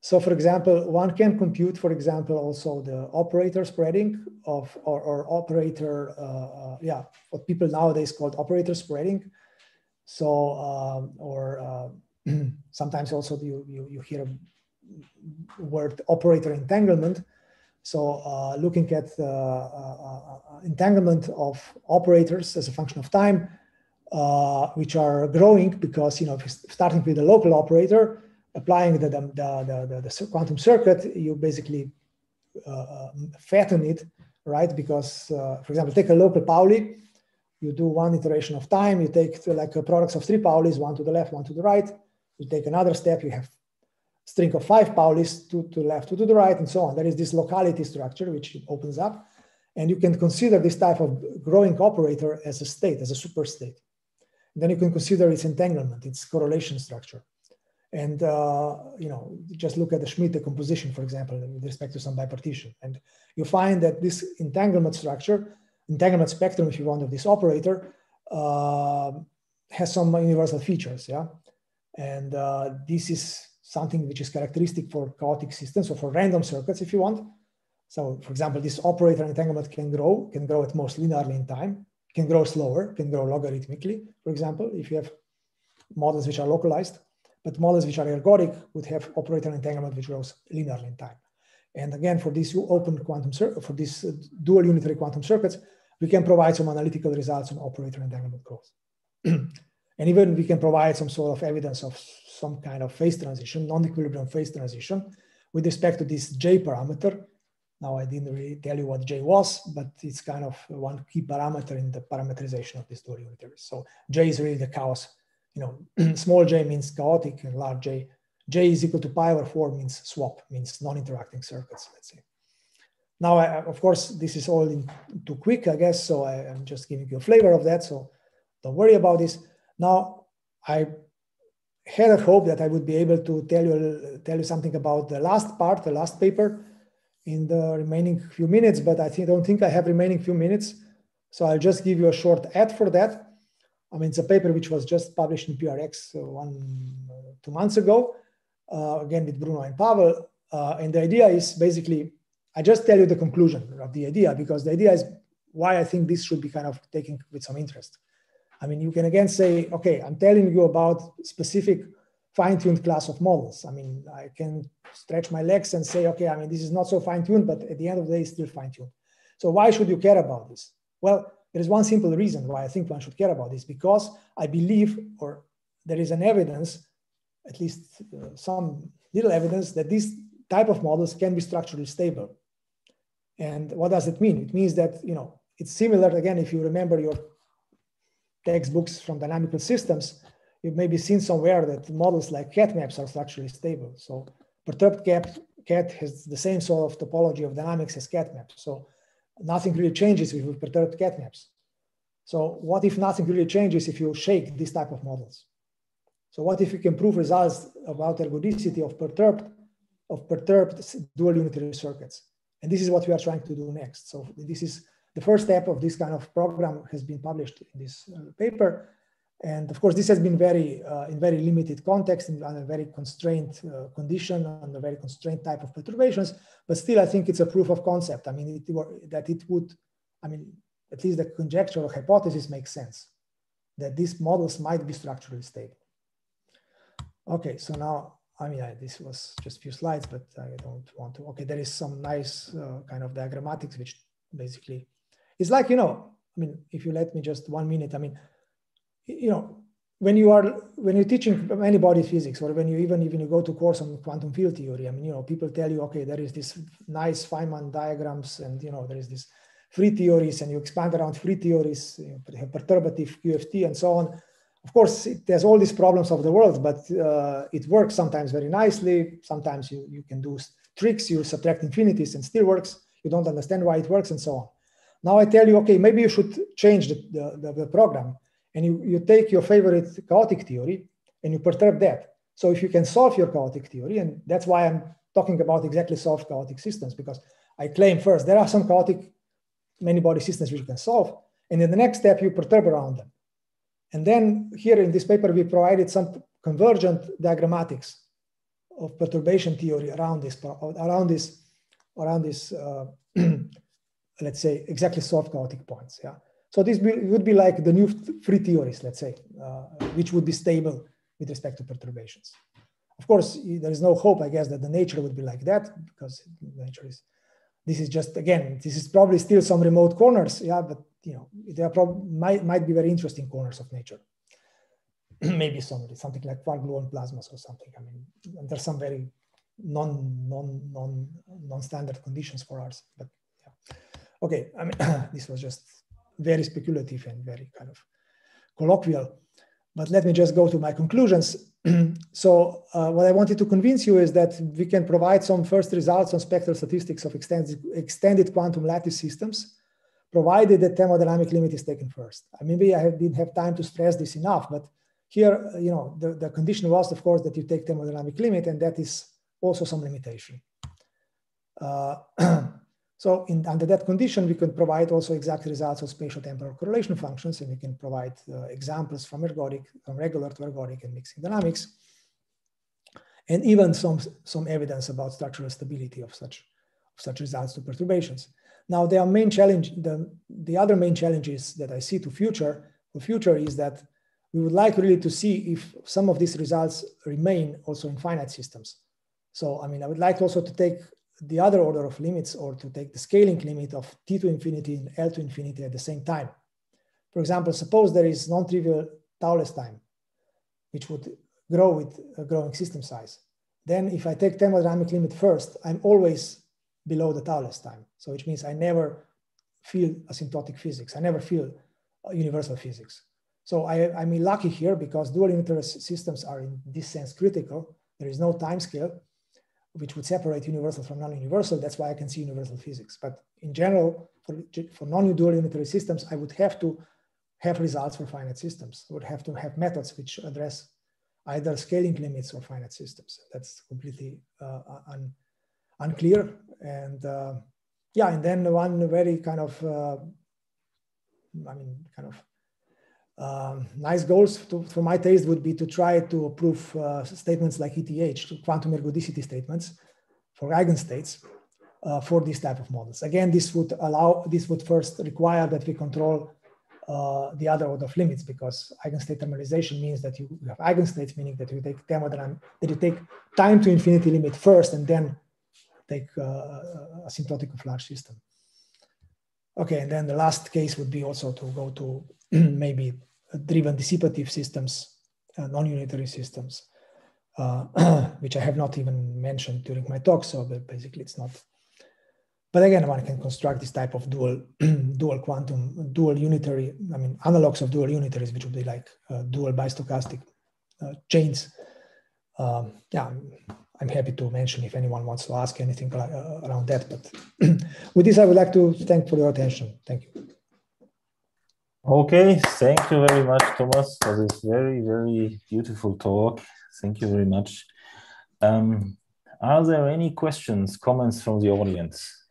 So for example, one can compute, for example, also the operator spreading of, or, or operator, uh, uh, yeah, what people nowadays called operator spreading. So, um, or uh, sometimes also you, you, you hear a word operator entanglement. So uh, looking at the uh, uh, entanglement of operators as a function of time, which are growing because, you know, starting with a local operator, applying the, the, the, the, quantum circuit, you basically fatten it, right? Because, for example, take a local Pauli, you do one iteration of time, you take like products of three Paulis, one to the left, one to the right. You take another step, you have string of five Paulis, two to left, two to the right, and so on. There is this locality structure which opens up, and you can consider this type of growing operator as a state, as a superstate. Then you can consider its entanglement, its correlation structure. And uh, you know, just look at the Schmidt decomposition, for example, with respect to some bipartition. And you find that this entanglement structure, entanglement spectrum, if you want, of this operator, uh, has some universal features, yeah? And uh, this is something which is characteristic for chaotic systems or for random circuits if you want. So for example, this operator entanglement can grow, can grow at most linearly in time, can grow slower, can grow logarithmically, for example, if you have models which are localized, but models which are ergodic would have operator entanglement which grows linearly in time. And again, for these open quantum, for these uh, dual unitary quantum circuits, we can provide some analytical results on operator entanglement growth. and even we can provide some sort of evidence of some kind of phase transition, non-equilibrium phase transition with respect to this J parameter. Now I didn't really tell you what J was, but it's kind of one key parameter in the parameterization of this dual unitaries. So J is really the chaos, you know, small j means chaotic and large J. J is equal to pi over four means swap, means non-interacting circuits, let's say. Now, I, of course, this is all in, too quick, I guess, so I, am just giving you a flavor of that, so don't worry about this. Now, I had a hope that I would be able to tell you tell you something about the last part, the last paper, in the remaining few minutes. But I think don't think I have remaining few minutes, so I'll just give you a short ad for that. I mean, it's a paper which was just published in PRX uh, one uh, two months ago, uh, again with Bruno and Pavel. Uh, and the idea is basically, I just tell you the conclusion of the idea because the idea is why I think this should be kind of taken with some interest. I mean, you can again say, okay, I'm telling you about specific fine-tuned class of models. I mean, I can stretch my legs and say, okay, I mean, this is not so fine-tuned, but at the end of the day, it's still fine-tuned. So why should you care about this? Well, there is one simple reason why I think one should care about this, because I believe, or there is an evidence, at least uh, some little evidence, that this type of models can be structurally stable. And what does it mean? It means that, you know, it's similar, again, if you remember your textbooks from dynamical systems, you've maybe seen somewhere that models like cat maps are structurally stable. So perturbed cat, cat has the same sort of topology of dynamics as cat maps. So nothing really changes with perturbed cat maps. So what if nothing really changes if you shake this type of models? So what if we can prove results about ergodicity of perturbed, of perturbed dual unitary circuits? And this is what we are trying to do next. So this is the first step of this kind of program has been published in this uh, paper. And of course, this has been very uh, in very limited context and a very constrained uh, condition, on a very constrained type of perturbations. But still, I think it's a proof of concept. I mean, it, that it would, I mean, at least the conjecture or hypothesis makes sense that these models might be structurally stable. Okay, so now, I mean, I, this was just a few slides, but I don't want to. Okay, there is some nice uh, kind of diagrammatics, which basically it's like, you know, I mean, if you let me just one minute, I mean, you know, when you are when you're teaching any body physics or when you even even you go to course on quantum field theory i mean you know people tell you okay there is this nice feynman diagrams and you know there is this free theories and you expand around free theories you know, perturbative qft and so on. Of course it has all these problems of the world but uh, it works sometimes very nicely. Sometimes you, you can do tricks you subtract infinities and still works. You don't understand why it works and so on now i tell you okay maybe you should change the, the, the program and you, you take your favorite chaotic theory and you perturb that. So if you can solve your chaotic theory, and that's why I'm talking about exactly solved chaotic systems, because I claim first there are some chaotic many body systems which you can solve, and in the next step you perturb around them. And then here in this paper we provided some convergent diagrammatics of perturbation theory around this around this around this uh, let's say exactly solved chaotic points. Yeah. So this would be like the new free theories, let's say, uh, which would be stable with respect to perturbations. Of course, there is no hope, I guess, that the nature would be like that because nature is, this is just, again, this is probably still some remote corners. Yeah, but, you know, there might, might be very interesting corners of nature. Maybe some, something like quark gluon plasmas or something. I mean, there's some very non, non, non, non-standard conditions for ours, but. Okay, I mean, this was just very speculative and very kind of colloquial. But let me just go to my conclusions. so uh, what I wanted to convince you is that we can provide some first results on spectral statistics of extended, extended quantum lattice systems, provided the thermodynamic limit is taken first. I mean, maybe I didn't have time to stress this enough, but here, you know, the, the condition was, of course, that you take thermodynamic limit, and that is also some limitation. Uh, So in, under that condition, we can provide also exact results of spatial temporal correlation functions, and we can provide uh, examples from ergodic, from regular to ergodic and mixing dynamics, and even some, some evidence about structural stability of such, of such results to perturbations. Now, the main challenge, the, the other main challenges that I see to future, for future is that we would like really to see if some of these results remain also in finite systems. So, I mean, I would like also to take the other order of limits or to take the scaling limit of t to infinity and l to infinity at the same time. For example, suppose there is non-trivial Thouless time, which would grow with a growing system size. Then if I take thermodynamic limit first, I'm always below the Thouless time. So which means I never feel asymptotic physics. I never feel universal physics. So I, I'm lucky here because dual unitary systems are in this sense critical. There is no time scale which would separate universal from non-universal. That's why I can see universal physics. But in general, for, for non-dual unitary systems, I would have to have results for finite systems. I would have to have methods which address either scaling limits or finite systems. That's completely uh, un, unclear. And uh, yeah, and then one very kind of, uh, I mean, kind of um, nice goals to, for my taste would be to try to prove uh, statements like ETH, quantum ergodicity statements for eigenstates uh, for this type of models. Again, this would allow, this would first require that we control uh, the other order of limits because eigenstate thermalization means that you have eigenstates, meaning that you take thermodynamic, that you take time to infinity limit first and then take uh, asymptotic large system. Okay, and then the last case would be also to go to maybe driven dissipative systems, uh, non-unitary systems, uh, which I have not even mentioned during my talk. So basically it's not, but again, one can construct this type of dual, dual quantum, dual unitary, I mean, analogs of dual unitaries, which would be like uh, dual bistochastic uh, chains. Um, yeah, I'm happy to mention if anyone wants to ask anything uh, around that. But with this, I would like to thank for your attention. Thank you. Okay, thank you very much, Thomas, for this very, very beautiful talk. Thank you very much. Um, are there any questions, comments from the audience?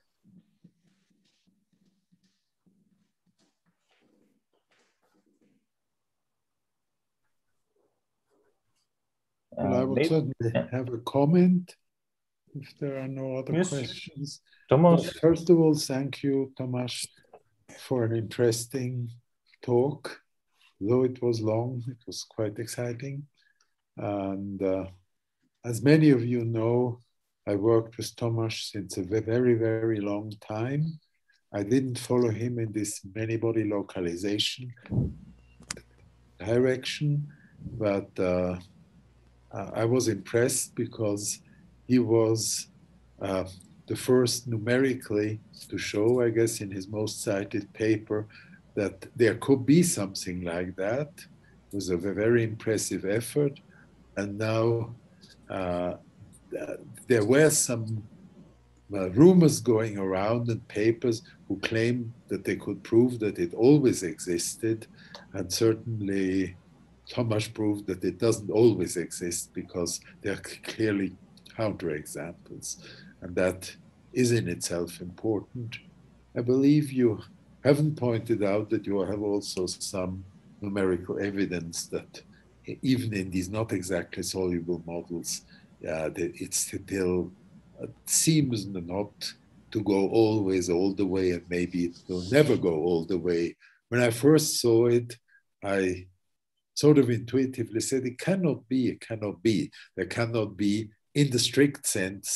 Well, I would certainly have a comment if there are no other yes. questions. Thomas. But first of all, thank you, Thomas, for an interesting talk. Though it was long, it was quite exciting. And uh, as many of you know, I worked with Thomas since a very, very long time. I didn't follow him in this many body localization direction, but uh, I was impressed because he was uh, the first numerically to show, I guess, in his most cited paper, that there could be something like that. It was a very impressive effort. And now uh, there were some uh, rumors going around and papers who claimed that they could prove that it always existed. And certainly Thomas proved that it doesn't always exist because there are clearly counterexamples. And that is in itself important. I believe you haven't pointed out that you have also some numerical evidence that even in these not exactly soluble models, uh, it still uh, seems not to go always all the way, and maybe it will never go all the way. When I first saw it, I sort of intuitively said, it cannot be, it cannot be. There cannot be, in the strict sense,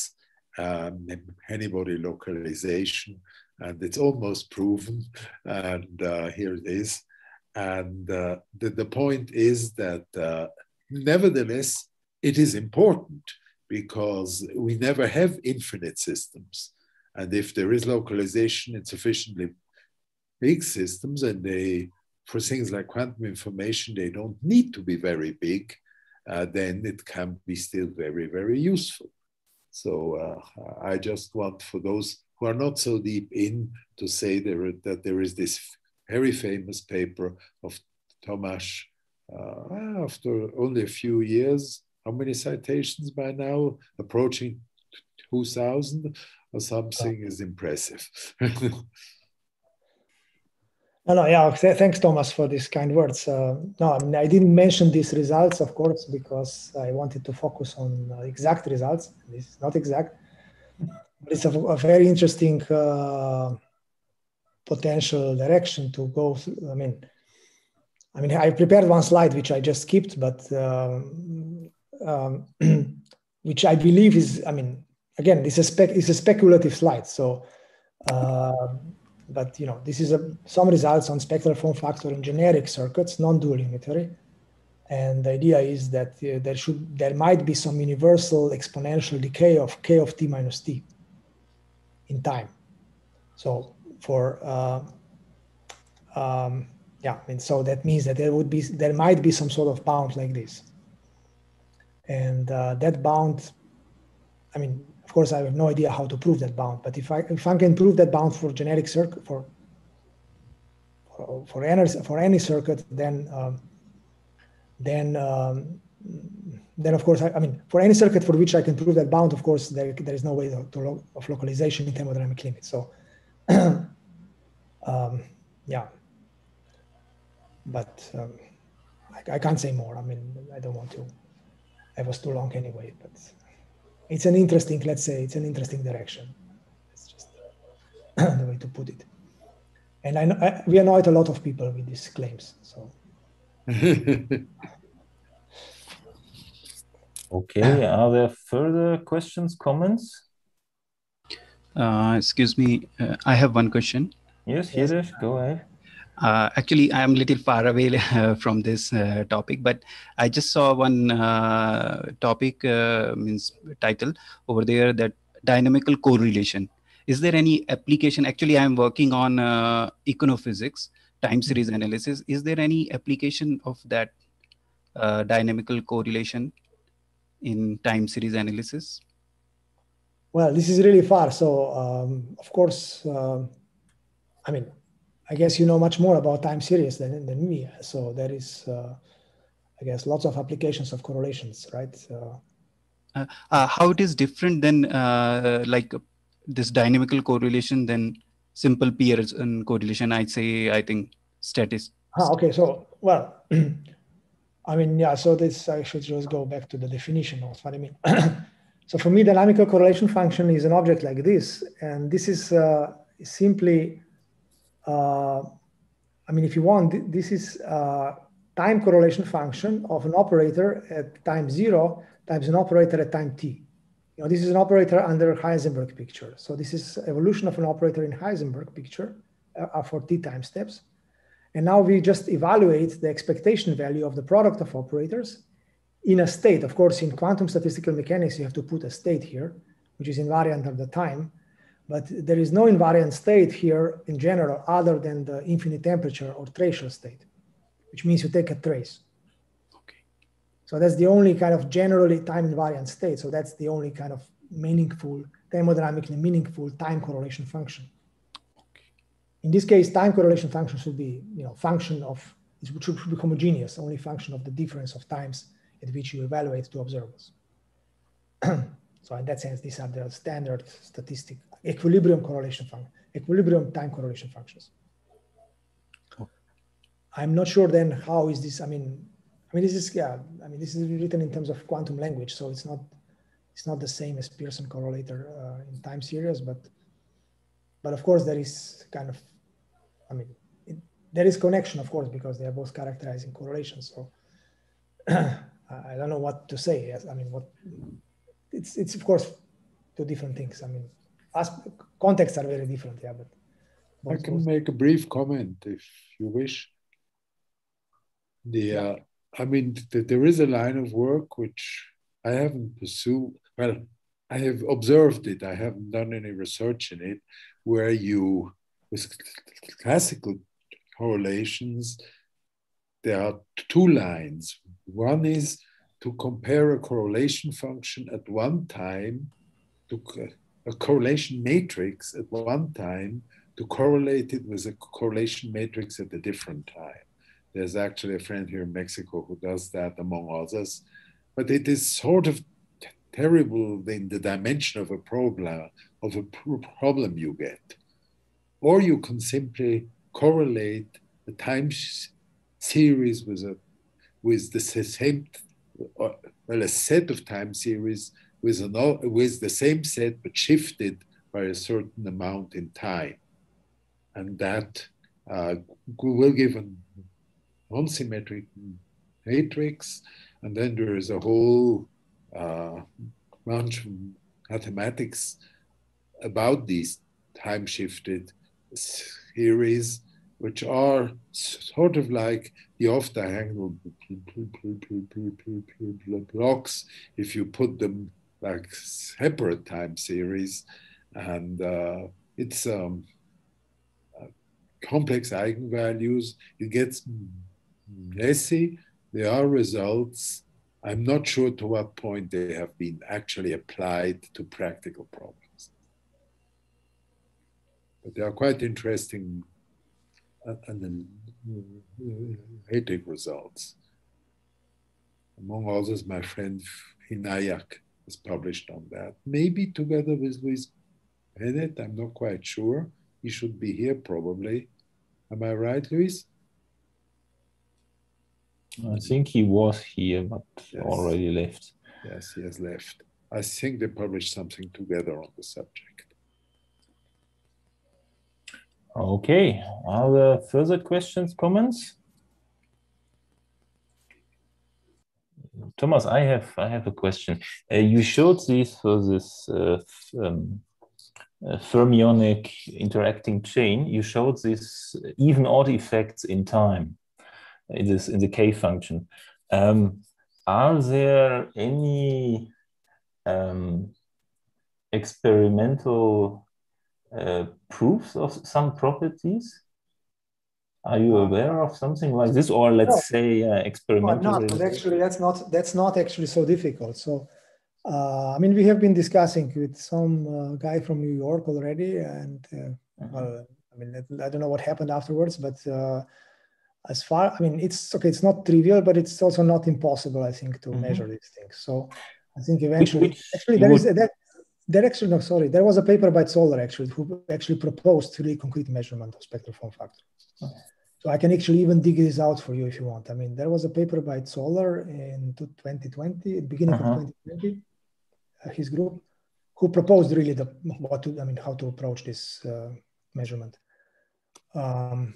um, any-body localization. And it's almost proven. And uh, here it is. And uh, the, the point is that uh, nevertheless, it is important because we never have infinite systems. And if there is localization in sufficiently big systems and they, for things like quantum information, they don't need to be very big, uh, then it can be still very, very useful. So uh, I just want for those who are not so deep in to say there, that there is this very famous paper of Thomas uh, after only a few years. How many citations by now? Approaching 2000 or something is impressive. No, yeah. Thanks, Thomas, for these kind words. Uh, no, I mean, I didn't mention these results, of course, because I wanted to focus on uh, exact results. This is not exact, but it's a, a very interesting uh, potential direction to go. I mean, I mean, I prepared one slide which I just skipped, but um, um, which I believe is, I mean, again, this is spec, it's a speculative slide. So, uh, but you know, this is a, some results on spectral form factor in generic circuits, non-dual unitary. And the idea is that uh, there should, there might be some universal exponential decay of k of t minus t in time. So for uh, um, yeah, mean, so that means that there would be there might be some sort of bound like this, and uh, that bound, I mean, of course, I have no idea how to prove that bound, but if I if I can prove that bound for generic circuit for for, any for any circuit, then um, then um, then of course I, I, mean for any circuit for which I can prove that bound, of course there there is no way to, to of localization in thermodynamic limits. So um, yeah, but um, I, I, can't say more. I mean, I don't want to. I was too long anyway, but it's an interesting, let's say, it's an interesting direction. It's just the way to put it. And I, know, I we annoyed a lot of people with these claims. So. okay. Are there further questions, comments? Uh, excuse me. Uh, I have one question. Yes, yes. Go ahead. Uh, actually, I am a little far away uh, from this uh, topic, but I just saw one uh, topic uh, means title over there that dynamical correlation. Is there any application? Actually, I am working on uh, econophysics, time hmm. series analysis. Is there any application of that dynamical correlation in time series analysis? Well, this is really far. So, um, of course, I mean, I guess you know much more about time series than, than me. So there is, uh, I guess, lots of applications of correlations, right? Uh, uh, how it is different than uh, like this dynamical correlation than simple Pearson correlation? I'd say, I think, status. Ah, okay. So, well, I mean, yeah, so this, I should just go back to the definition of what I mean. so for me, dynamical correlation function is an object like this. And this is uh, simply, I mean, if you want, this is time correlation function of an operator at time zero times an operator at time t. You know, this is an operator under Heisenberg picture. So this is evolution of an operator in Heisenberg picture uh, for t time steps. And now we just evaluate the expectation value of the product of operators in a state. Of course, in quantum statistical mechanics, you have to put a state here, which is invariant of the time. But there is no invariant state here in general other than the infinite temperature or tracial state, which means you take a trace. Okay. So that's the only kind of generally time invariant state. So that's the only kind of meaningful, thermodynamically meaningful time correlation function Okay. in this case, time correlation function should be, you know, function of, it should, be homogeneous, only function of the difference of times at which you evaluate two observables. so in that sense, these are the standard statistic equilibrium correlation function, equilibrium time correlation functions. I'm not sure then how is this, I mean, I mean, this is, yeah, I mean, this is written in terms of quantum language, so it's not, it's not the same as Pearson correlator uh, in time series, but, but of course there is kind of I mean, it, there is connection, of course, because they are both characterizing correlations. So I don't know what to say. I mean, what it's it's of course two different things. I mean, contexts are very different. Yeah, but I can both. make a brief comment if you wish. The uh, I mean, th there is a line of work which I haven't pursued. Well, I have observed it. I haven't done any research in it, where you with classical correlations, there are two lines. One is to compare a correlation function at one time to a correlation matrix at one time to correlate it with a correlation matrix at a different time. There's actually a friend here in Mexico who does that among others, but it is sort of terrible in the dimension of a problem of a problem you get. Or you can simply correlate the time series with a with the same uh, well a set of time series with an with the same set but shifted by a certain amount in time, and that uh, will give a non-symmetric matrix, and then there is a whole uh, bunch of mathematics about these time shifted series, which are sort of like the off diagonal blocks if you put them like separate time series. And uh, it's um, uh, complex eigenvalues. It gets messy. There are results. I'm not sure to what point they have been actually applied to practical problems. But they are quite interesting and analytic results. Among others, my friend Vinayak has published on that, maybe together with Luis Benet, I'm not quite sure. He should be here probably. Am I right, Luis? I think he was here, but yes. already left. Yes, he has left. I think they published something together on the subject. Okay, are there further questions, comments? Thomas, I have I have a question. Uh, you showed this for this uh, um, uh, fermionic interacting chain. You showed these even odd effects in time in this in the k function. Um, are there any um, experimental uh, proofs of some properties? Are you aware of something like this, or let's no. say uh, experimental? No, not, actually, that's not that's not actually so difficult. So, uh, I mean, we have been discussing with some uh, guy from New York already, and uh, uh-huh. well, I mean, I don't know what happened afterwards, but uh, as far, I mean, it's okay. It's not trivial, but it's also not impossible. I think to mm-hmm. measure these things. So I think eventually, which, which actually, there is a, that. There actually, no, sorry, there was a paper by Zoller actually who actually proposed really concrete measurement of spectral form factor. Okay. So I can actually even dig this out for you if you want. I mean, there was a paper by Zoller in 2020, beginning uh-huh. of 2020, uh, his group, who proposed really the what to, I mean, how to approach this uh, measurement. Um,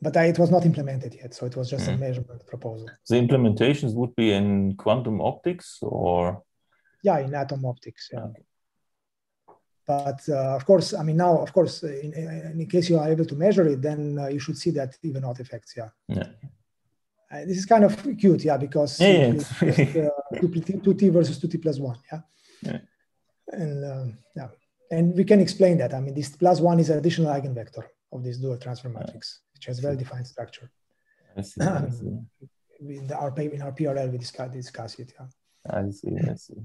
but I, it was not implemented yet, so it was just mm. a measurement proposal. The implementations would be in quantum optics or? Yeah, in atom optics. Yeah. Okay. But uh, of course, I mean, now, of course, in, in, case you are able to measure it, then uh, you should see that even out effects. Yeah. yeah. Uh, this is kind of cute, yeah, because yeah, just, uh, 2t, 2t versus 2t plus 1. Yeah. yeah. And yeah, and we can explain that. I mean, this plus 1 is an additional eigenvector of this dual transfer matrix, which has well-defined structure. I see. I see. in our in our PRL, we discuss, discuss it. Yeah. I see. I see.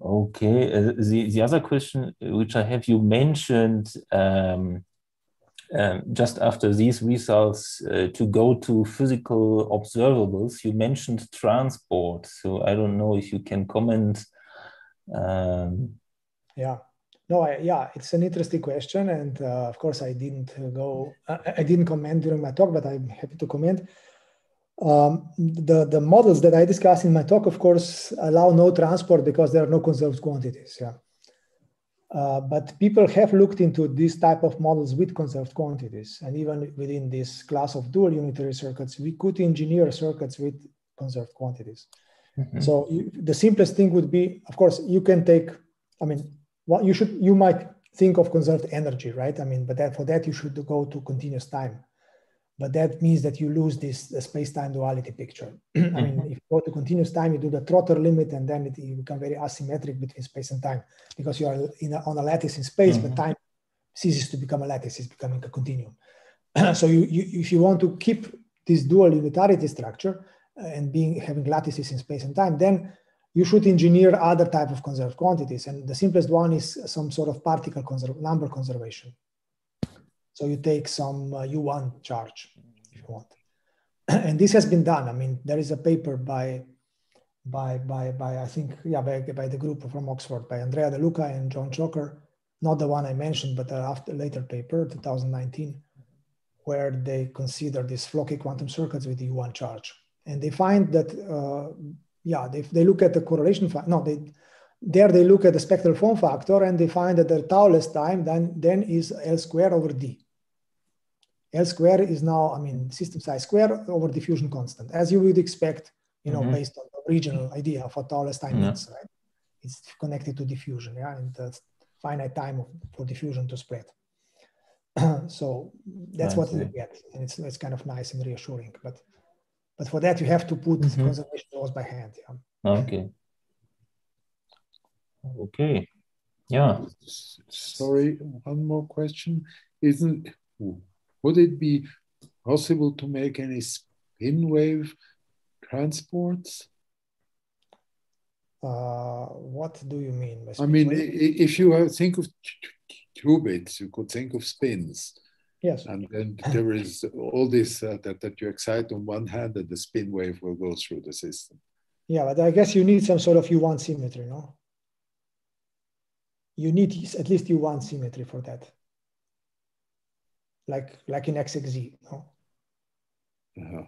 Okay. Uh, the, the other question which I have, you mentioned um, um, just after these results uh, to go to physical observables, you mentioned transport. So I don't know if you can comment. Um, yeah. No, I, yeah, it's an interesting question, and uh, of course, I didn't go, I, I, didn't comment during my talk, but I'm happy to comment. Um, the, the models that I discuss in my talk, of course, allow no transport because there are no conserved quantities. Yeah. Uh, but people have looked into this type of models with conserved quantities. And even within this class of dual unitary circuits, we could engineer circuits with conserved quantities. Mm-hmm. So you, the simplest thing would be, of course, you can take, I mean, what you should, you might think of conserved energy, right? I mean, but that, for that you should go to continuous time but that means that you lose this space-time duality picture. I mean, mm-hmm. if you go to continuous time, you do the Trotter limit, and then it, you become very asymmetric between space and time because you are a, on a lattice in space, mm-hmm. but time ceases to become a lattice; it's becoming a continuum. so, you, you, if you want to keep this dual unitarity structure uh, and being having lattices in space and time, then you should engineer other type of conserved quantities, and the simplest one is some sort of particle conserv- number conservation. So you take some uh, U1 charge if you want. and this has been done. I mean, there is a paper by, by, by, by I think, yeah, by, by the group from Oxford, by Andrea De Luca and John Chalker, not the one I mentioned, but after later paper, 2019, where they consider these Floquet quantum circuits with the U1 charge. And they find that, uh, yeah, they, they look at the correlation, no, they, there they look at the spectral form factor and they find that the Thouless time then, then is L squared over D. L square is now, I mean, system size square over diffusion constant, as you would expect, you know, mm-hmm. based on the original idea of what Thouless time yeah. means, right? It's connected to diffusion, yeah, and the finite time for diffusion to spread. so that's what we get, and it's it's kind of nice and reassuring. But but for that you have to put mm-hmm. conservation laws by hand. Yeah. Okay. Okay. Yeah. Sorry, one more question. Isn't would it be possible to make any spin wave transports? Uh, what do you mean? I mean, wave? if you think of qubits, you could think of spins. Yes. And then there is all this uh, that, that you excite on one hand, and the spin wave will go through the system. Yeah, but I guess you need some sort of U1 symmetry, no? You need at least U1 symmetry for that like like in XXZ. No? Uh-huh.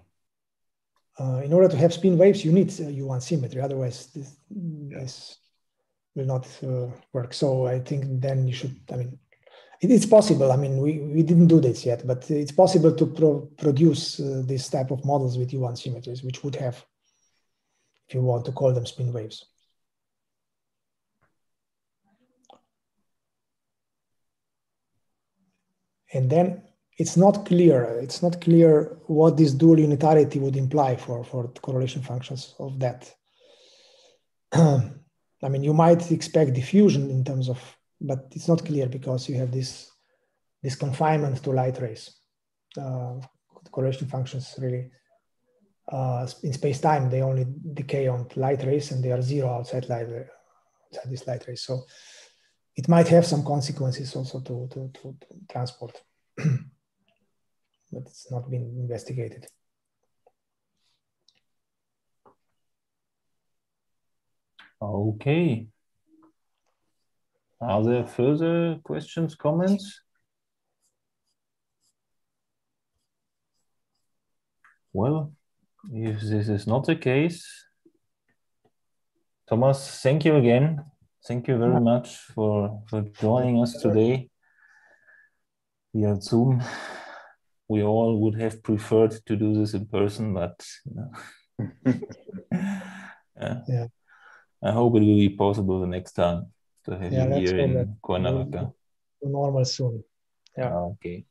Uh, in order to have spin waves, you need uh, U1 symmetry. Otherwise, this, yeah. this will not uh, work. So I think then you should. I mean, it, it's possible. I mean, we, we didn't do this yet, but it's possible to pro- produce uh, this type of models with U1 symmetries, which would have, if you want to call them spin waves. And then it's not clear. It's not clear what this dual unitarity would imply for, for correlation functions of that. I mean, you might expect diffusion in terms of, but it's not clear because you have this, this confinement to light rays. Uh, correlation functions really, uh, in space-time, they only decay on light rays and they are zero outside light, outside this light rays. So it might have some consequences also to, to, to, to transport, but it's not been investigated. Okay. Are there further questions, comments? Well, if this is not the case, Thomas, thank you again. Thank you very much for, for joining us today via Zoom. We all would have preferred to do this in person, but you know. yeah. yeah. I hope it will be possible the next time to have yeah, you here in Cuernavaca. Normal soon. Yeah. Okay.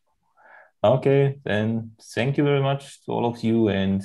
Okay, then thank you very much to all of you and